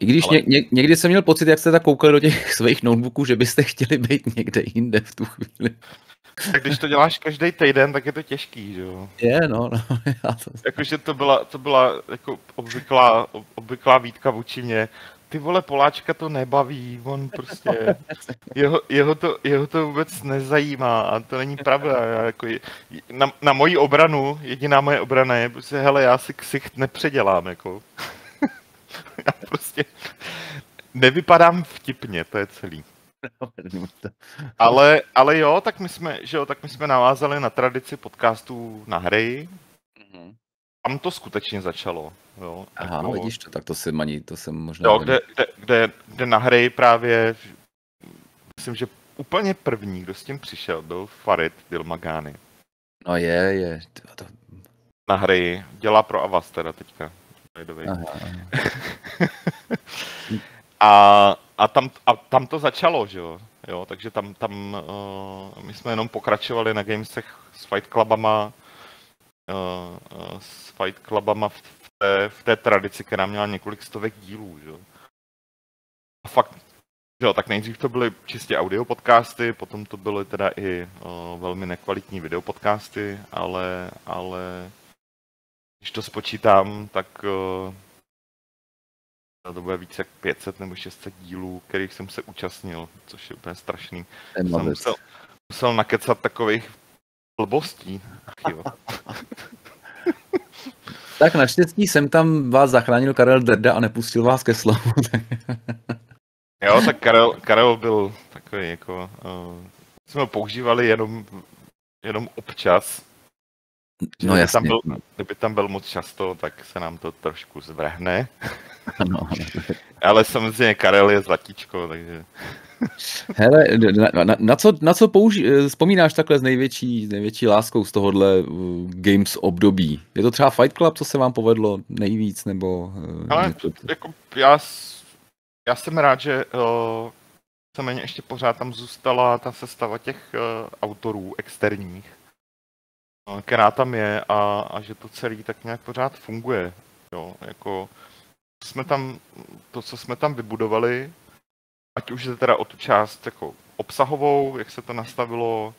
Speaker 1: I, když Ale... ně, ně, někdy jsem měl pocit, jak jste tak koukali do těch svých notebooků, že byste chtěli být někde jinde v tu chvíli.
Speaker 2: Tak když to děláš každý týden, tak je to těžký, že jo?
Speaker 1: Je, no. no já to...
Speaker 2: Jakože to byla, to byla jako obvyklá, obvyklá výtka vůči mě. Ty vole, Poláčka to nebaví, on prostě, jeho, jeho, to, jeho to vůbec nezajímá a to není pravda. Já jako, na, na moji obranu, jediná moje obrana je prostě, hele, já si ksicht nepředělám, jako. já prostě nevypadám vtipně, to je celý. ale, ale jo, tak my jsme, že jo, tak my jsme navázali na tradici podcastů na hry. Mm-hmm. Tam to skutečně začalo. Jo,
Speaker 1: Aha, jako, vidíš to, tak to jsem ani, to jsem možná...
Speaker 2: Jo, kde, kde, kde, kde na hry právě, myslím, že úplně první, kdo s tím přišel, byl Farid Dilmagani.
Speaker 1: No je, je. To...
Speaker 2: Na hry, dělá pro Avast teda teďka. Aha, aha. a a tam, a tam to začalo, že jo. jo, takže tam, tam uh, my jsme jenom pokračovali na Gamesech s Fight Clubama, uh, s Fight Clubama v, v, té, v té tradici, která měla několik stovek dílů, že? A fakt, jo, tak nejdřív to byly čistě audio podcasty, potom to byly teda i uh, velmi nekvalitní videopodcasty, ale, ale když to spočítám, tak uh, to bude více jak 500 nebo 600 dílů, kterých jsem se účastnil, což je úplně strašný. Jsem musel, musel nakecat takových blbostí.
Speaker 1: tak naštěstí jsem tam vás zachránil Karel Derda a nepustil vás ke slovu.
Speaker 2: jo, tak Karel, Karel byl takový jako... Uh, jsme ho používali jenom, jenom občas.
Speaker 1: No jasně.
Speaker 2: Tam byl, kdyby tam byl moc často, tak se nám to trošku zvrhne. Ano. Ale samozřejmě Karel je zlatíčko, takže...
Speaker 1: Hele, na, na, na, co, na co použi- vzpomínáš takhle s největší, s největší láskou z tohohle uh, Games období? Je to třeba Fight Club, co se vám povedlo nejvíc, nebo...
Speaker 2: Uh, Ale něco... jako já, já jsem rád, že uh, se méně ještě pořád tam zůstala ta sestava těch uh, autorů externích, která tam je a, a že to celý tak nějak pořád funguje. Jo, jako jsme tam, to, co jsme tam vybudovali, ať už je teda o tu část jako obsahovou, jak se to nastavilo,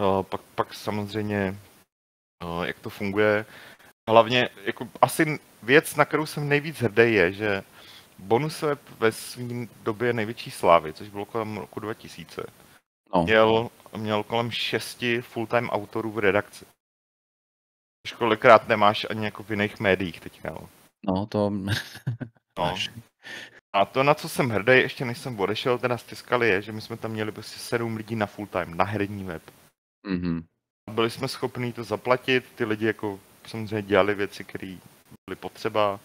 Speaker 2: uh, pak, pak samozřejmě, uh, jak to funguje. Hlavně, jako asi věc, na kterou jsem nejvíc hrdý, je, že Bonusweb ve svým době největší slávy, což bylo kolem roku 2000, no. měl, měl kolem šesti full-time autorů v redakci. Což kolikrát nemáš ani jako v jiných médiích teďka. No.
Speaker 1: No, to...
Speaker 2: no. A to, na co jsem hrdý, ještě než jsem odešel teda z Tiskaly, je, že my jsme tam měli prostě sedm lidí na full time, na herní web. Mm-hmm. A byli jsme schopni to zaplatit, ty lidi jako samozřejmě dělali věci, které byly potřeba.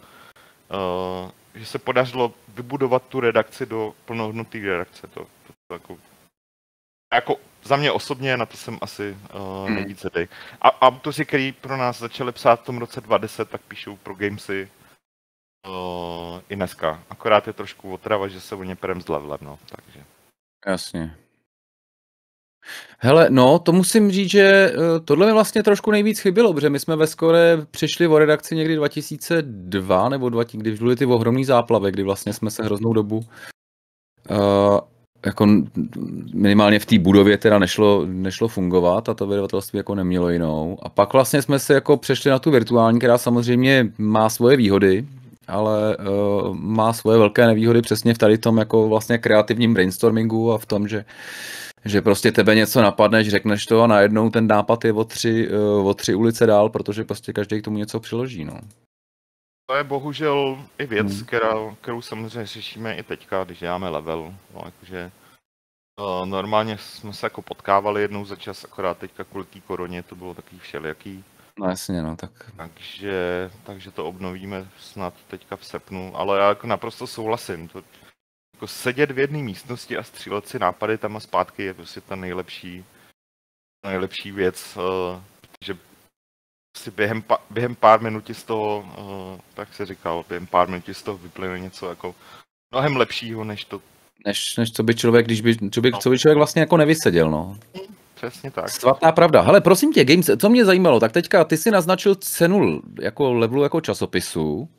Speaker 2: Uh, že se podařilo vybudovat tu redakci do plnohodnotné redakce. To, to, to jako, jako za mě osobně, na to jsem asi uh, nejvíc hrdý. A autoři, kteří pro nás začali psát v tom roce 2010, tak píšou pro Gamesy, uh, i dneska. Akorát je trošku otrava, že se o ně perem s levelem, no, takže.
Speaker 1: Jasně. Hele, no, to musím říct, že eh, tohle mi vlastně trošku nejvíc chybilo, protože my jsme ve Skore přišli o redakci někdy 2002 nebo 20, když byly ty ohromné záplavy, kdy vlastně jsme se hroznou dobu uh, jako minimálně v té budově teda nešlo, nešlo fungovat a to vydavatelství jako nemělo jinou. A pak vlastně jsme se jako přešli na tu virtuální, která samozřejmě má svoje výhody, ale uh, má svoje velké nevýhody přesně v tady tom jako vlastně kreativním brainstormingu a v tom, že že prostě tebe něco napadne, že řekneš to a najednou ten nápad je o tři, uh, o tři ulice dál, protože prostě každý k tomu něco přiloží, no.
Speaker 2: To je bohužel i věc, hmm. která, kterou samozřejmě řešíme i teďka, když děláme level. No, jakože, uh, normálně jsme se jako potkávali jednou za čas, akorát teďka kvůli té koroně to bylo takový všelijaký.
Speaker 1: No jasně, no tak.
Speaker 2: Takže, takže to obnovíme snad teďka v srpnu, ale já jako naprosto souhlasím. To, jako sedět v jedné místnosti a střílet si nápady tam a zpátky je prostě ta nejlepší, nejlepší věc, uh, že si během, během pár minut z toho, tak se říkal, během pár minut z toho vyplyne něco jako mnohem lepšího, než to.
Speaker 1: Než, než co by člověk, když by, co by, no. co by člověk vlastně jako nevyseděl, no.
Speaker 2: Přesně tak.
Speaker 1: Svatá pravda. Hele, prosím tě, Games, co mě zajímalo, tak teďka ty si naznačil cenu jako levelu jako časopisu.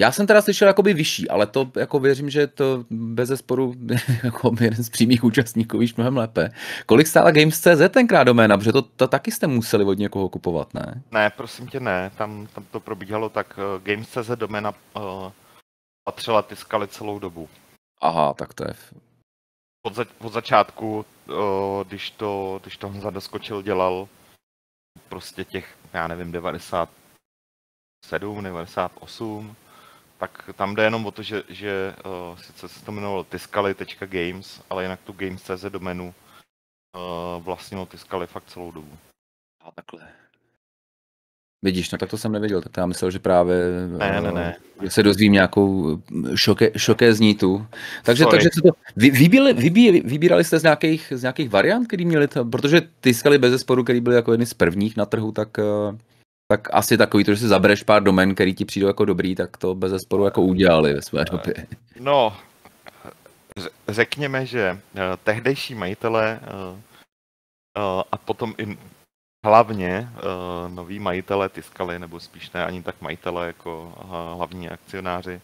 Speaker 1: Já jsem teda slyšel jakoby vyšší, ale to jako věřím, že to bez zesporu jako jeden z přímých účastníků víš mnohem lépe. Kolik stála Games.cz tenkrát doména, protože to, to taky jste museli od někoho kupovat, ne?
Speaker 2: Ne, prosím tě ne, tam, tam to probíhalo tak, uh, Games.cz doména uh, patřila Tiskali celou dobu.
Speaker 1: Aha, tak to je...
Speaker 2: Od, za, od začátku, uh, když to, když to Honza doskočil, dělal prostě těch, já nevím, 97, 98, tak tam jde jenom o to, že, že uh, sice se to jmenovalo tiskali.games, ale jinak tu games.cz domenu uh, vlastnilo tiskali fakt celou dobu.
Speaker 1: A takhle. Vidíš, no tak to jsem nevěděl, tak já myslel, že právě
Speaker 2: ne, ne, ne.
Speaker 1: Že se dozvím nějakou šoké, šoké znítu. Takže, takže co to, vy, vybírali, vybí, vybírali jste z nějakých, z nějakých variant, který měli to, protože tiskali bez zesporu, který byli jako jedny z prvních na trhu, tak uh, tak asi takový to, že si zabereš pár domen, který ti přijdou jako dobrý, tak to bez zesporu jako udělali ve své době.
Speaker 2: No, řekněme, že uh, tehdejší majitele uh, a potom i hlavně noví majitele tiskali, nebo spíš ne ani tak majitele jako hlavní akcionáři,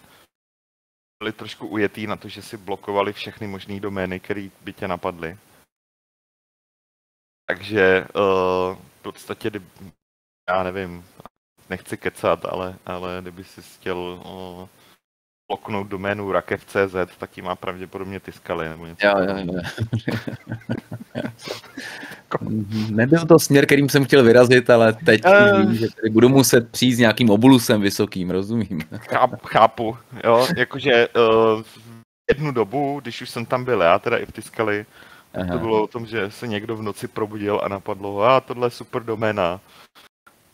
Speaker 2: byli trošku ujetý na to, že si blokovali všechny možné domény, které by tě napadly. Takže v podstatě, já nevím, nechci kecat, ale, ale kdyby si chtěl uh, bloknout doménu rakev.cz, tak ji má pravděpodobně tiskali nebo něco.
Speaker 1: Jo, jo, jo. Nebyl to směr, kterým jsem chtěl vyrazit, ale teď uh, vím, že tady budu muset přijít s nějakým obulusem vysokým, rozumím.
Speaker 2: Chápu, chápu jo, jakože uh, jednu dobu, když už jsem tam byl já, teda i v Tiskali, Aha. to bylo o tom, že se někdo v noci probudil a napadlo, a tohle je super doména.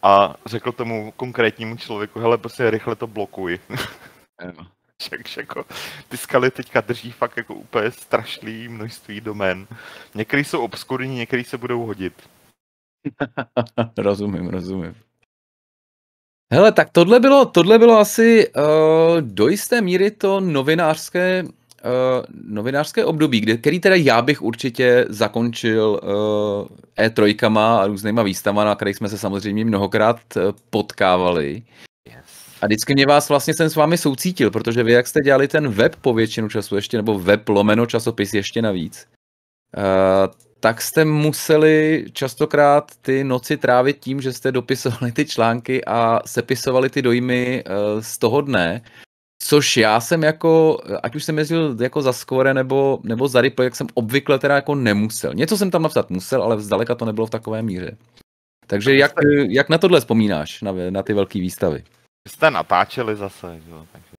Speaker 2: A řekl tomu konkrétnímu člověku, hele, prostě rychle to blokuj. Takže jako, ty skaly teďka drží fakt jako úplně strašný množství domén. Některý jsou obskurní, některý se budou hodit.
Speaker 1: rozumím, rozumím. Hele, tak tohle bylo, tohle bylo asi uh, do jisté míry to novinářské, uh, novinářské období, kde, který teda já bych určitě zakončil uh, E3 a různýma výstavama, na kterých jsme se samozřejmě mnohokrát potkávali. A vždycky mě vás vlastně jsem s vámi soucítil, protože vy jak jste dělali ten web po většinu času ještě, nebo web lomeno časopis ještě navíc, uh, tak jste museli častokrát ty noci trávit tím, že jste dopisovali ty články a sepisovali ty dojmy uh, z toho dne, což já jsem jako, ať už jsem jezdil jako za Score nebo, nebo za Ripple, jak jsem obvykle teda jako nemusel. Něco jsem tam napsat musel, ale zdaleka to nebylo v takové míře. Takže jak, jak na tohle vzpomínáš, na, na ty velké výstavy?
Speaker 2: Jste natáčeli zase, jo, takže...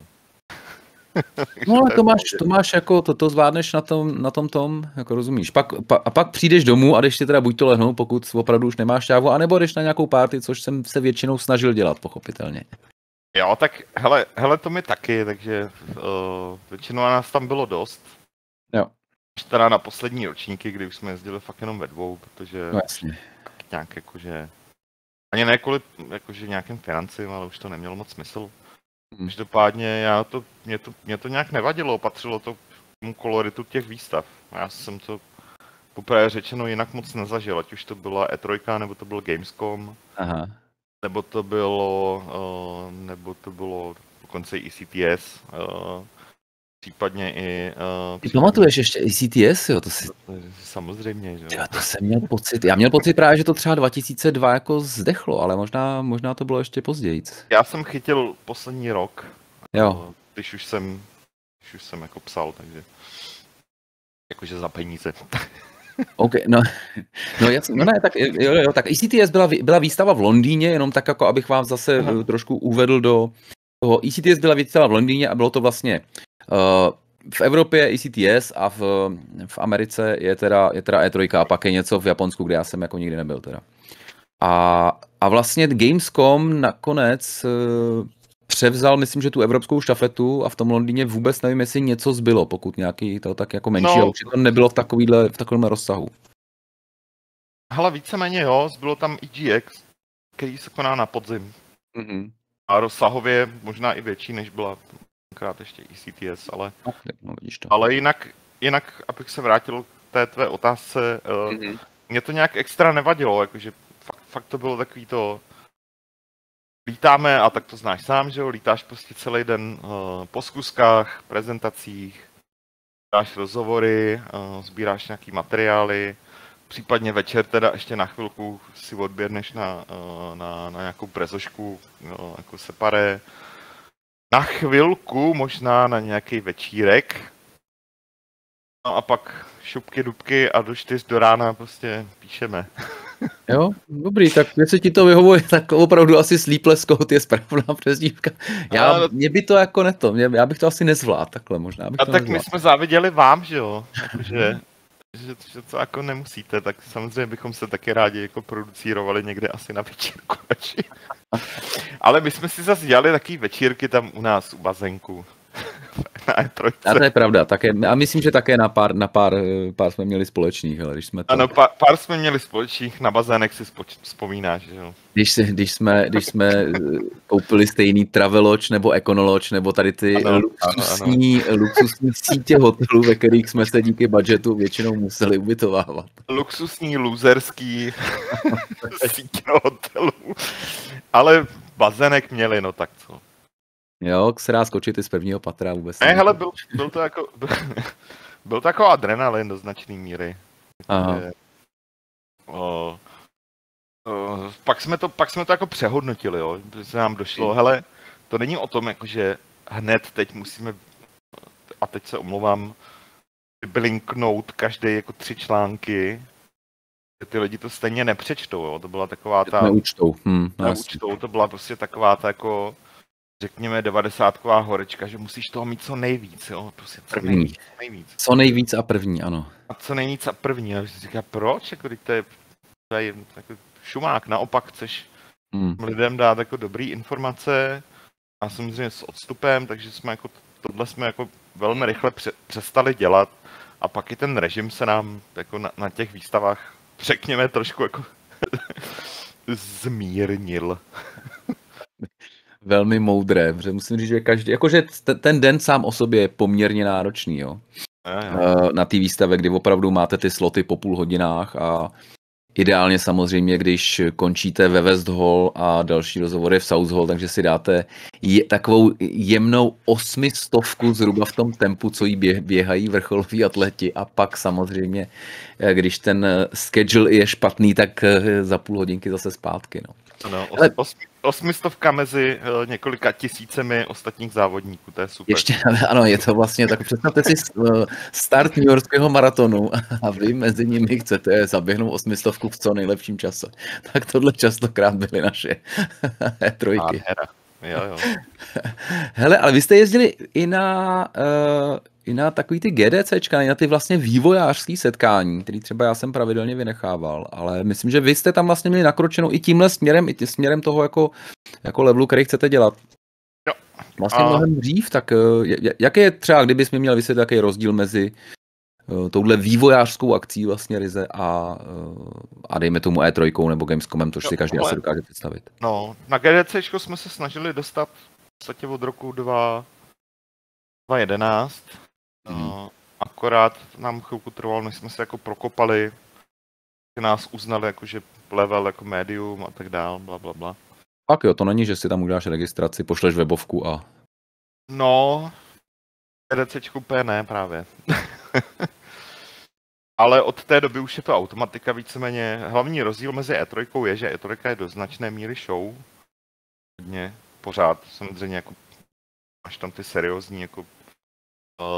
Speaker 1: No ale to máš, to máš jako, to, to zvládneš na tom, na tom tom, jako rozumíš. Pak, pa, a pak přijdeš domů a když ti teda buď to lehnou, pokud opravdu už nemáš šťávu, anebo jdeš na nějakou party, což jsem se většinou snažil dělat, pochopitelně.
Speaker 2: Jo, tak hele, hele to mi taky, takže uh, většinou nás tam bylo dost.
Speaker 1: Jo.
Speaker 2: Až teda na poslední ročníky, kdy už jsme jezdili fakt jenom ve dvou, protože
Speaker 1: no, jasně.
Speaker 2: nějak jakože ani ne kvůli jakože nějakým financím, ale už to nemělo moc smysl. Hmm. Každopádně já to, mě, to, mě to nějak nevadilo, patřilo to k tomu koloritu těch výstav. Já jsem to poprvé řečeno jinak moc nezažil, ať už to byla E3, nebo to byl Gamescom,
Speaker 1: Aha.
Speaker 2: Nebo to bylo, uh, nebo to bylo dokonce i CTS. Uh, případně i...
Speaker 1: Uh, Ty pamatuješ ještě i CTS, jo? To si...
Speaker 2: Samozřejmě, že
Speaker 1: jo. to jsem měl pocit. Já měl pocit právě, že to třeba 2002 jako zdechlo, ale možná, možná to bylo ještě později.
Speaker 2: Já jsem chytil poslední rok.
Speaker 1: Jo.
Speaker 2: Když už jsem, když už jsem jako psal, takže jakože za peníze.
Speaker 1: OK, no, no, jasný, no ne, tak, jo, jo, tak ECTS byla, byla výstava v Londýně, jenom tak jako abych vám zase Aha. trošku uvedl do toho. ECTS byla výstava v Londýně a bylo to vlastně Eh, v Evropě ECTS a v, v Americe je teda, je teda E3 a pak je něco v Japonsku, kde já jsem jako nikdy nebyl teda. A, a vlastně Gamescom nakonec uh, převzal, myslím, že tu evropskou štafetu a v tom Londýně vůbec nevím, jestli něco zbylo, pokud nějaký to tak jako menší, no, určitě to nebylo v takovýhle, v takovém rozsahu.
Speaker 2: Hele, víceméně jo, zbylo tam EGX, který se koná na podzim. Mm-hmm. A rozsahově možná i větší, než byla tenkrát ještě ECTS, ale,
Speaker 1: no, no, to.
Speaker 2: ale jinak, jinak, abych se vrátil k té tvé otázce, mm-hmm. mě to nějak extra nevadilo, jakože fakt, fakt to bylo takový to, lítáme a tak to znáš sám, že jo, lítáš prostě celý den uh, po zkuskách, prezentacích, dáš rozhovory, uh, sbíráš nějaký materiály, případně večer teda ještě na chvilku si odběrneš na, uh, na, na nějakou prezošku, uh, jako separé, na chvilku, možná na nějaký večírek. No a pak šupky, dubky a do čtyř do rána prostě píšeme.
Speaker 1: Jo, dobrý, tak jestli ti to vyhovuje, tak opravdu asi Sleepless Code je správná přezdívka. Já, a... mě by to jako neto, mě, já bych to asi nezvládl takhle možná. Bych
Speaker 2: a
Speaker 1: to
Speaker 2: tak nezvládl. my jsme záviděli vám, že jo, Jakože, že, že to jako nemusíte, tak samozřejmě bychom se taky rádi jako producírovali někde asi na večírku. Ale my jsme si zase dělali takový večírky tam u nás u bazénku. Na E3.
Speaker 1: A to je pravda, také, a myslím, že také na pár, na pár, pár jsme měli společných, ale když jsme to...
Speaker 2: Ano, pár, pár jsme měli společných, na bazének si spoč, vzpomínáš, že jo.
Speaker 1: Když, když, jsme, když jsme eh, koupili stejný Traveloč nebo Econoloč, nebo tady ty ano, luxusní, ano, ano. luxusní sítě hotelů, ve kterých jsme se díky budgetu většinou museli ubytovávat.
Speaker 2: Luxusní, loserský sítě hotelů. Ale bazének měli, no tak co.
Speaker 1: Jo, se dá skočit i z prvního patra vůbec.
Speaker 2: Ne, hele, byl, byl to jako, byl, byl to jako adrenalin do značné míry. Aha. Je, o, o, pak, jsme to, pak jsme to jako přehodnotili, jo, se nám došlo, hele, to není o tom, jako, že hned teď musíme, a teď se omlouvám, blinknout každý jako tři články, ty lidi to stejně nepřečtou, jo. to byla taková ta...
Speaker 1: Neúčtou. Hm,
Speaker 2: neúčtou, to byla prostě taková ta jako řekněme, devadesátková horečka, že musíš toho mít co nejvíc, jo? Prostě co
Speaker 1: první. Nejvíc, nejvíc. Co nejvíc a první, ano.
Speaker 2: A co nejvíc a první. A si říká, proč? Jako, to je, to je jako šumák. Naopak chceš hmm. lidem dát jako dobrý informace a samozřejmě s odstupem, takže jsme jako, tohle jsme jako velmi rychle pře- přestali dělat a pak i ten režim se nám jako na, na těch výstavách, řekněme, trošku jako zmírnil
Speaker 1: velmi moudré, protože musím říct, že každý, jakože ten den sám o sobě je poměrně náročný, jo. Uh, na té výstavě, kdy opravdu máte ty sloty po půl hodinách a ideálně samozřejmě, když končíte ve West Hall a další rozhovor je v South Hall, takže si dáte je, takovou jemnou osmistovku zhruba v tom tempu, co jí bě, běhají vrcholoví atleti a pak samozřejmě, eh, když ten schedule je špatný, tak za půl hodinky zase zpátky, no.
Speaker 2: No, os, Ale... os, osmistovka mezi uh, několika tisícemi ostatních závodníků, to je super.
Speaker 1: Ještě, ano, je to vlastně tak, představte si uh, start New Yorkského maratonu a vy mezi nimi chcete zaběhnout osmistovku v co nejlepším čase. Tak tohle častokrát byly naše trojky.
Speaker 2: Jo, jo.
Speaker 1: Hele, ale vy jste jezdili i na, uh, i na takový ty GDCčka, na ty vlastně vývojářský setkání, který třeba já jsem pravidelně vynechával, ale myslím, že vy jste tam vlastně měli nakročeno i tímhle směrem, i tím směrem toho jako, jako levelu, který chcete dělat.
Speaker 2: Jo.
Speaker 1: Vlastně a... mnohem dřív, tak uh, jak je třeba, kdybys mi měl vysvětlit, jaký je rozdíl mezi uh, touhle vývojářskou akcí vlastně Rize a, uh, a dejme tomu E3 nebo Gamescomem, to si každý ale... asi dokáže představit.
Speaker 2: No, na GDC jsme se snažili dostat v podstatě od roku 2, 2011. Mm. No, akorát nám chvilku trvalo, než jsme se jako prokopali, že nás uznali jako, že level jako médium a tak dál, bla, bla, bla.
Speaker 1: Tak jo, to není, že si tam uděláš registraci, pošleš webovku a...
Speaker 2: No, RDCčku úplně ne právě. Ale od té doby už je to automatika víceméně. Hlavní rozdíl mezi E3 je, že E3 je do značné míry show. Hodně, pořád, samozřejmě jako máš tam ty seriózní jako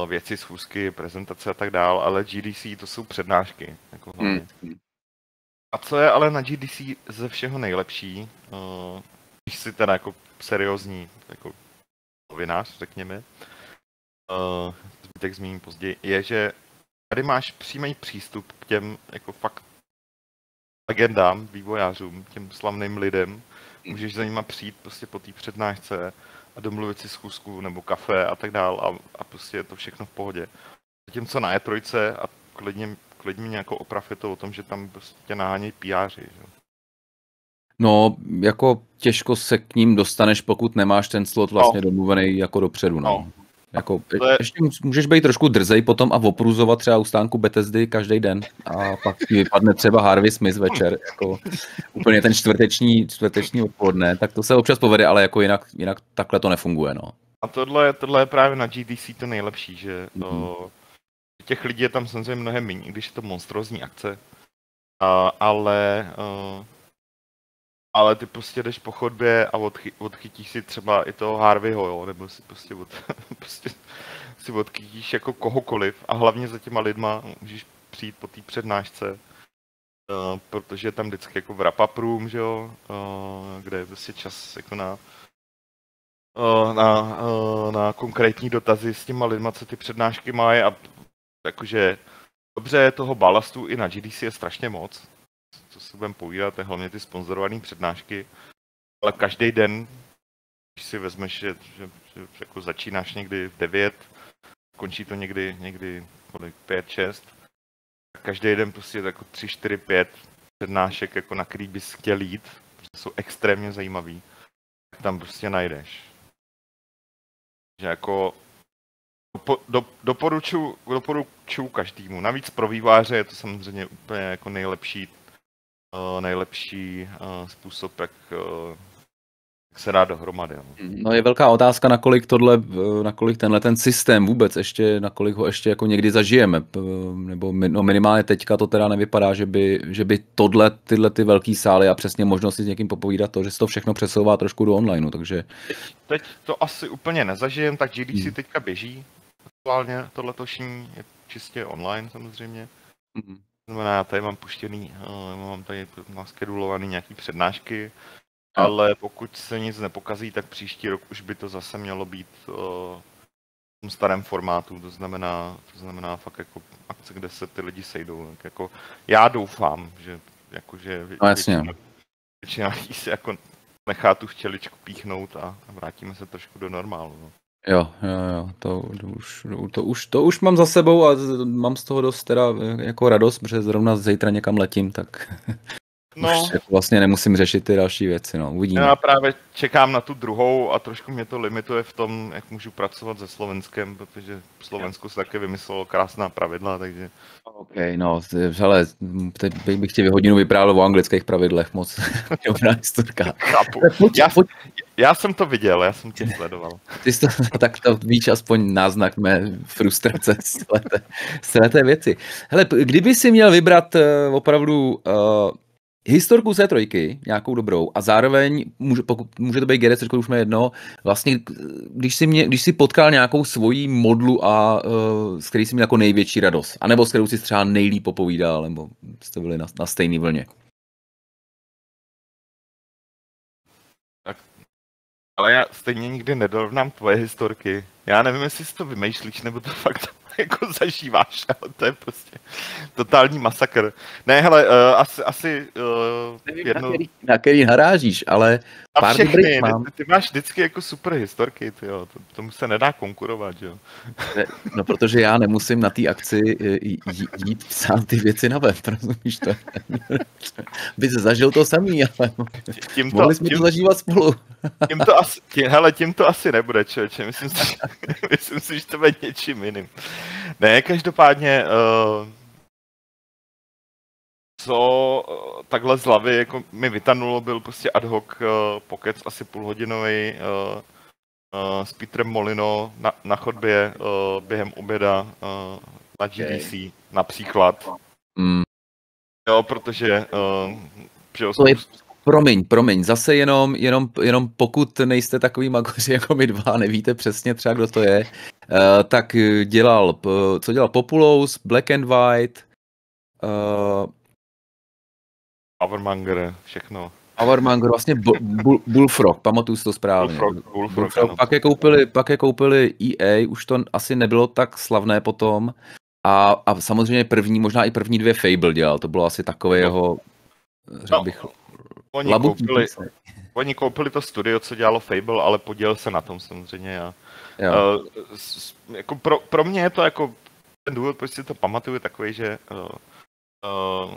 Speaker 2: věci, schůzky, prezentace a tak dál, ale GDC to jsou přednášky. Jako hlavně. Hmm. A co je ale na GDC ze všeho nejlepší, uh, když si teda jako seriózní jako novinář, řekněme, uh, zbytek zmíním později, je, že tady máš přímý přístup k těm jako fakt legendám, vývojářům, těm slavným lidem. Můžeš za nima přijít prostě po té přednášce a domluvit si schůzku nebo kafe a tak dál a, a prostě je to všechno v pohodě. Zatímco na E3 a klidně, klidně mě jako oprav je to o tom, že tam prostě nahánějí PRři. Že?
Speaker 1: No, jako těžko se k ním dostaneš, pokud nemáš ten slot vlastně no. domluvený jako dopředu. No. no. Jako, je... ještě můžeš být trošku drzej potom a opruzovat třeba u stánku Bethesdy každý den a pak ti vypadne třeba Harvey Smith večer, jako úplně ten čtvrteční, čtvrteční odpoledne, tak to se občas povede, ale jako jinak, jinak takhle to nefunguje, no.
Speaker 2: A tohle, tohle je právě na GDC to nejlepší, že mm-hmm. těch lidí je tam samozřejmě mnohem méně, když je to monstrózní akce, a, ale uh, ale ty prostě jdeš po chodbě a odchy, odchytíš si třeba i toho Harveyho, jo, nebo si prostě, od, prostě si odchytíš jako kohokoliv a hlavně za těma lidma můžeš přijít po té přednášce, uh, protože je tam vždycky jako wrap up room, že jo, uh, kde je prostě čas jako na, uh, na, uh, na konkrétní dotazy s těma lidma, co ty přednášky mají a jakože dobře, toho balastu i na GDC je strašně moc, co se budeme povídat, je hlavně ty sponzorované přednášky, ale každý den, když si vezmeš, že, že, že jako začínáš někdy v 9, končí to někdy, někdy kolik, 5, 6. Každý den prostě jako 3, 4, 5 přednášek, jako na který bys chtěl jít, protože jsou extrémně zajímavý, tak tam prostě najdeš. Že jako dopo, do, doporučuji, doporučuji každému. Navíc pro výváře je to samozřejmě úplně jako nejlepší, nejlepší uh, způsob, jak uh, se dá dohromady. No.
Speaker 1: no je velká otázka, nakolik tohle, nakolik tenhle ten systém vůbec ještě, nakolik ho ještě jako někdy zažijeme, nebo no minimálně teďka to teda nevypadá, že by, že by tohle, tyhle ty velký sály a přesně možnosti s někým popovídat to, že se to všechno přesouvá trošku do onlineu, takže...
Speaker 2: Teď to asi úplně nezažijem, tak GDC hmm. teďka běží, aktuálně to letošní je čistě online samozřejmě. Hmm. Znamená, já tady mám puštěný, uh, mám tady naskedulovaný nějaký přednášky, ale pokud se nic nepokazí, tak příští rok už by to zase mělo být uh, v tom starém formátu, to znamená, to znamená fakt jako akce, kde se ty lidi sejdou. Tak jako, já doufám, že jakože
Speaker 1: no, jasně.
Speaker 2: většina, většina lidí se jako nechá tu včeličku píchnout a vrátíme se trošku do normálu. No.
Speaker 1: Jo, jo, jo, to, to, už, to, už, to už mám za sebou a mám z toho dost teda jako radost, protože zrovna zítra někam letím, tak No. Už jako vlastně nemusím řešit ty další věci, no, uvidíme.
Speaker 2: Já právě čekám na tu druhou a trošku mě to limituje v tom, jak můžu pracovat se Slovenskem, protože Slovensko se také vymyslelo krásná pravidla, takže...
Speaker 1: OK, no, ale teď bych ti hodinu vyprávěl o anglických pravidlech, moc dobrá historka.
Speaker 2: Chápu. Já, já jsem to viděl, já jsem tě sledoval.
Speaker 1: Ty jsi to, tak to víš aspoň náznak mé frustrace z té, z té věci. Hele, kdyby si měl vybrat uh, opravdu uh, historku z trojky, nějakou dobrou, a zároveň, může, pokud, může to být GDC, už mě jedno, vlastně, když si, mě, když si potkal nějakou svoji modlu, a, uh, s který jsi měl jako největší radost, anebo s kterou si třeba nejlíp popovídal, nebo jste byli na, na stejné vlně.
Speaker 2: Tak, ale já stejně nikdy nedorovnám tvoje historky. Já nevím, jestli si to vymýšlíš, nebo to fakt jako zažíváš, ale to je prostě totální masakr. Ne, hele, uh, asi, asi uh,
Speaker 1: Nevím, jedno... na, který, na který narážíš, ale
Speaker 2: a pár všechny, mám. Ty, ty, máš vždycky jako super historky, ty jo. To, tomu se nedá konkurovat, jo.
Speaker 1: Ne, no, protože já nemusím na té akci jít, jít psát ty věci na web, rozumíš to? Bys zažil to samý, ale tím to, mohli jsme tím, to zažívat spolu.
Speaker 2: tím to asi, tím, hele, tím to asi nebude, člověče. Myslím si, myslím si, že to bude něčím jiným. Ne, každopádně, uh, co uh, takhle z hlavy jako mi vytanulo, byl prostě ad hoc uh, pokec asi půlhodinový uh, uh, s Petrem Molino na, na chodbě uh, během oběda uh, na GDC okay. například. Mm. Jo, protože uh,
Speaker 1: že Promiň, promiň, zase jenom, jenom, jenom pokud nejste takový magoři jako my dva, nevíte přesně třeba, kdo to je, uh, tak dělal, co dělal Populous, Black and White, uh,
Speaker 2: Avermanger, všechno.
Speaker 1: Avermanger, vlastně bu, Bullfrog, pamatuju si to správně. Bullfrog, Bullfrog, Bullfrog. Pak, je koupili, pak je koupili EA, už to asi nebylo tak slavné potom. A, a samozřejmě první, možná i první dvě Fable dělal, to bylo asi takové no. jeho, řekl no. bych,
Speaker 2: Oni koupili, oni koupili to studio, co dělalo Fable, ale podělil se na tom samozřejmě. A, jo. Uh, s, jako pro, pro mě je to jako ten důvod, proč si to pamatuju, takový, že uh, uh,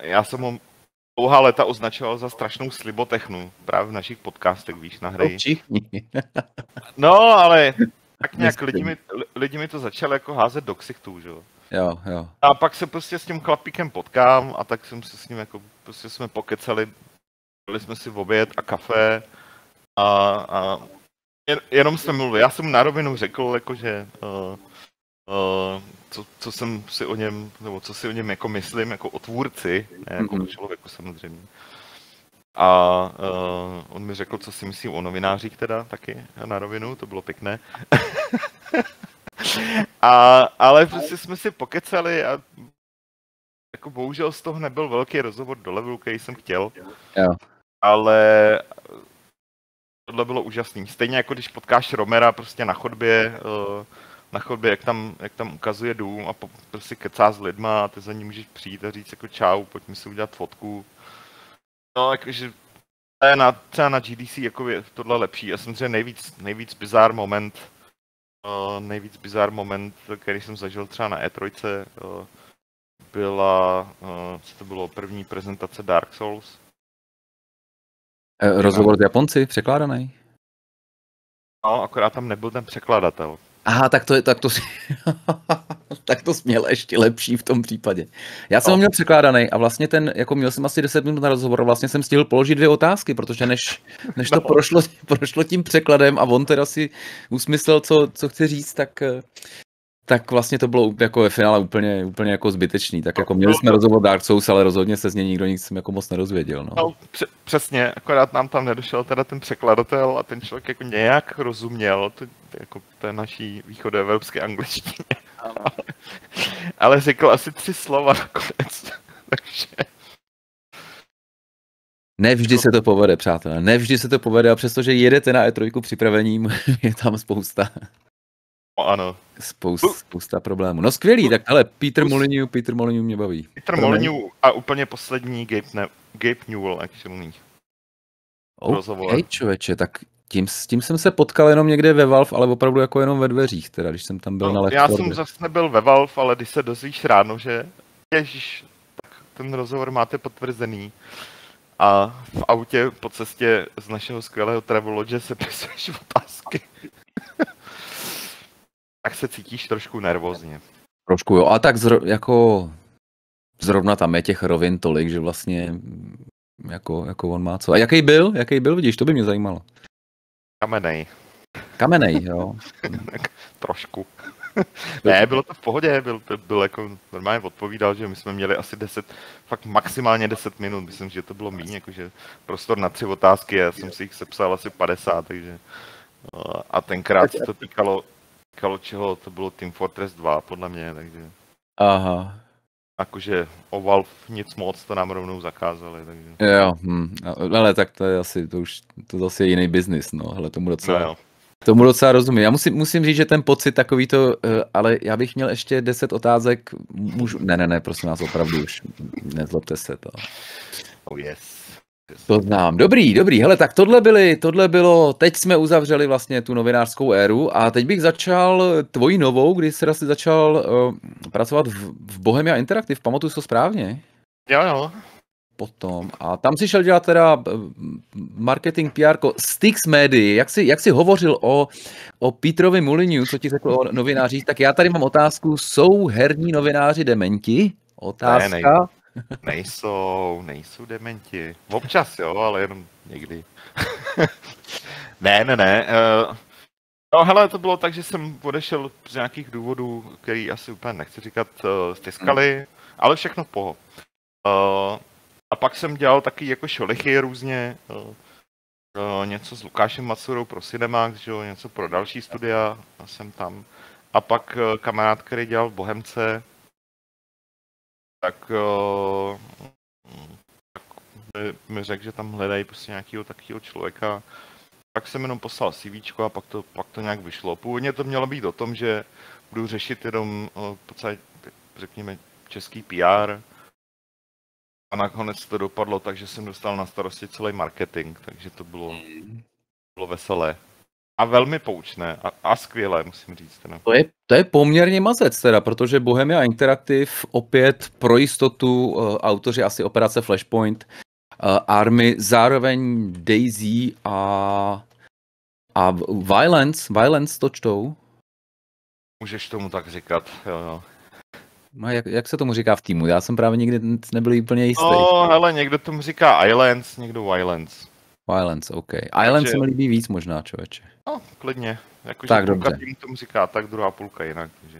Speaker 2: já jsem ho dlouhá léta označoval za strašnou slibotechnu, právě v našich podcastech, víš, na hry. no, ale tak nějak lidi mi, lidi mi to začali jako házet do ksichtů, že jo.
Speaker 1: Jo, jo.
Speaker 2: A pak se prostě s tím chlapíkem potkám a tak jsem se s ním jako, prostě jsme pokecali, dali jsme si v oběd a kafe a, a jen, jenom jsme mluvili. Já jsem na rovinu řekl, jako, že uh, uh, co, co, jsem si o něm, nebo co si o něm jako myslím, jako o tvůrci, ne jako o člověku samozřejmě. A uh, on mi řekl, co si myslím o novinářích teda taky na rovinu, to bylo pěkné. a, ale prostě jsme si pokecali a jako bohužel z toho nebyl velký rozhovor do levelu, který jsem chtěl.
Speaker 1: Jo.
Speaker 2: Ale tohle bylo úžasný. Stejně jako když potkáš Romera prostě na chodbě, uh, na chodbě, jak tam, jak tam ukazuje dům a po, prostě kecá s lidma a ty za ní můžeš přijít a říct jako čau, pojďme si udělat fotku. No, jakože na, třeba na GDC jako je tohle lepší a samozřejmě nejvíc, nejvíc bizár moment nejvíc bizár moment, který jsem zažil třeba na E3, uh, byla, uh, co to bylo, první prezentace Dark Souls.
Speaker 1: Rozhovor s Japonci, překládaný?
Speaker 2: No, akorát tam nebyl ten překladatel.
Speaker 1: Aha, tak to je, tak to, tak to směl ještě lepší v tom případě. Já jsem ho měl překládaný a vlastně ten, jako měl jsem asi 10 minut na rozhovor, vlastně jsem stihl položit dvě otázky, protože než, než to no. prošlo, prošlo tím překladem a on teda si usmyslel, co, co chci říct, tak, tak vlastně to bylo jako ve finále úplně, úplně jako zbytečný. Tak jako měli jsme rozhovor Dark Souls, ale rozhodně se z něj nikdo nic jako moc nerozvěděl. No. no
Speaker 2: přesně, akorát nám tam nedošel teda ten překladatel a ten člověk jako nějak rozuměl to, jako té naší východoevropské angličtině. ale, ale řekl asi tři slova nakonec. Takže...
Speaker 1: Nevždy se to povede, přátelé. Nevždy se to povede a přestože jedete na E3 připravením, je tam spousta
Speaker 2: No, ano.
Speaker 1: Spousta, spousta problémů. No skvělý, tak ale Peter Molyneux, Peter Molyneux mě baví.
Speaker 2: Peter Molyneux a úplně poslední Gabe, ne, Gabe Newell, actually.
Speaker 1: OK, člověče, tak tím, s tím jsem se potkal jenom někde ve Valve, ale opravdu jako jenom ve dveřích, teda, když jsem tam byl no, na
Speaker 2: Já jsem zase nebyl ve Valve, ale když se dozvíš ráno, že ježiš, tak ten rozhovor máte potvrzený. A v autě po cestě z našeho skvělého Travelodge se pisuješ otázky tak se cítíš trošku nervózně.
Speaker 1: Trošku jo, a tak zro, jako zrovna tam je těch rovin tolik, že vlastně jako, jako on má co. A jaký byl? Jaký byl, vidíš, to by mě zajímalo.
Speaker 2: Kamenej.
Speaker 1: Kamenej, jo.
Speaker 2: Trošku. ne, bylo to v pohodě, byl, byl, byl jako normálně odpovídal, že my jsme měli asi 10, fakt maximálně 10 minut, myslím, že to bylo méně, jakože prostor na tři otázky, já jsem si jich sepsal asi 50, takže a tenkrát se to týkalo týkalo čeho, to bylo Team Fortress 2, podle mě, takže...
Speaker 1: Aha.
Speaker 2: Jakože o Valve nic moc, to nám rovnou zakázali, takže...
Speaker 1: Jo, hm. ale tak to je asi, to už, to zase je jiný biznis, no, ale tomu docela... No, Tomu docela rozumím. Já musím, musím říct, že ten pocit takový to, eh, ale já bych měl ještě 10 otázek. Můžu... Ne, ne, ne, prosím vás, opravdu už nezlobte se to.
Speaker 2: Oh yes.
Speaker 1: To znám. Dobrý, dobrý. Hele, tak tohle, byly, tohle bylo, teď jsme uzavřeli vlastně tu novinářskou éru a teď bych začal tvojí novou, kdy jsi asi začal uh, pracovat v, v Bohemia Interactive, pamatuju to správně?
Speaker 2: Jo, jo.
Speaker 1: Potom. A tam si šel dělat teda eh, marketing PR Styx Medy. Jak jsi, jak jsi hovořil o, o Petrovi Muliniu, co ti řekl o novinářích, tak já tady mám otázku. Jsou herní novináři dementi? Otázka. Ne, ne.
Speaker 2: Nejsou, nejsou dementi. Občas jo, ale jenom někdy. ne, ne, ne. Uh, no hele, to bylo tak, že jsem odešel z nějakých důvodů, který asi úplně nechci říkat, z Tiskaly, hmm. ale všechno v poho. Uh, a pak jsem dělal taky jako šolichy různě, něco s Lukášem Matsurou pro Cinemax, že jo, něco pro další studia, a jsem tam. A pak kamarád, který dělal v Bohemce, tak, uh, tak mi, mi řekl, že tam hledají prostě nějakého takového člověka. Tak jsem jenom poslal CV a pak to, pak to nějak vyšlo. Původně to mělo být o tom, že budu řešit jenom uh, podstatě, řekněme, český PR. A nakonec to dopadlo tak, že jsem dostal na starosti celý marketing, takže to bylo, bylo veselé. A velmi poučné a, a skvělé, musím říct. Teda.
Speaker 1: To, je, to je poměrně mazec teda, protože Bohemia Interactive opět pro jistotu uh, autoři asi operace Flashpoint, uh, Army, zároveň Daisy a, a Violence, Violence to čtou.
Speaker 2: Můžeš tomu tak říkat, jo, jo.
Speaker 1: A jak, jak se tomu říká v týmu? Já jsem právě nikdy nebyl úplně jistý.
Speaker 2: No, hele, někdo tomu říká Islands, někdo Violence.
Speaker 1: Violence, OK. Islands Takže... se mi líbí víc možná, člověče.
Speaker 2: No, klidně. Jako, tak, půlka dobře. tomu říká, tak druhá půlka jinak. Takže,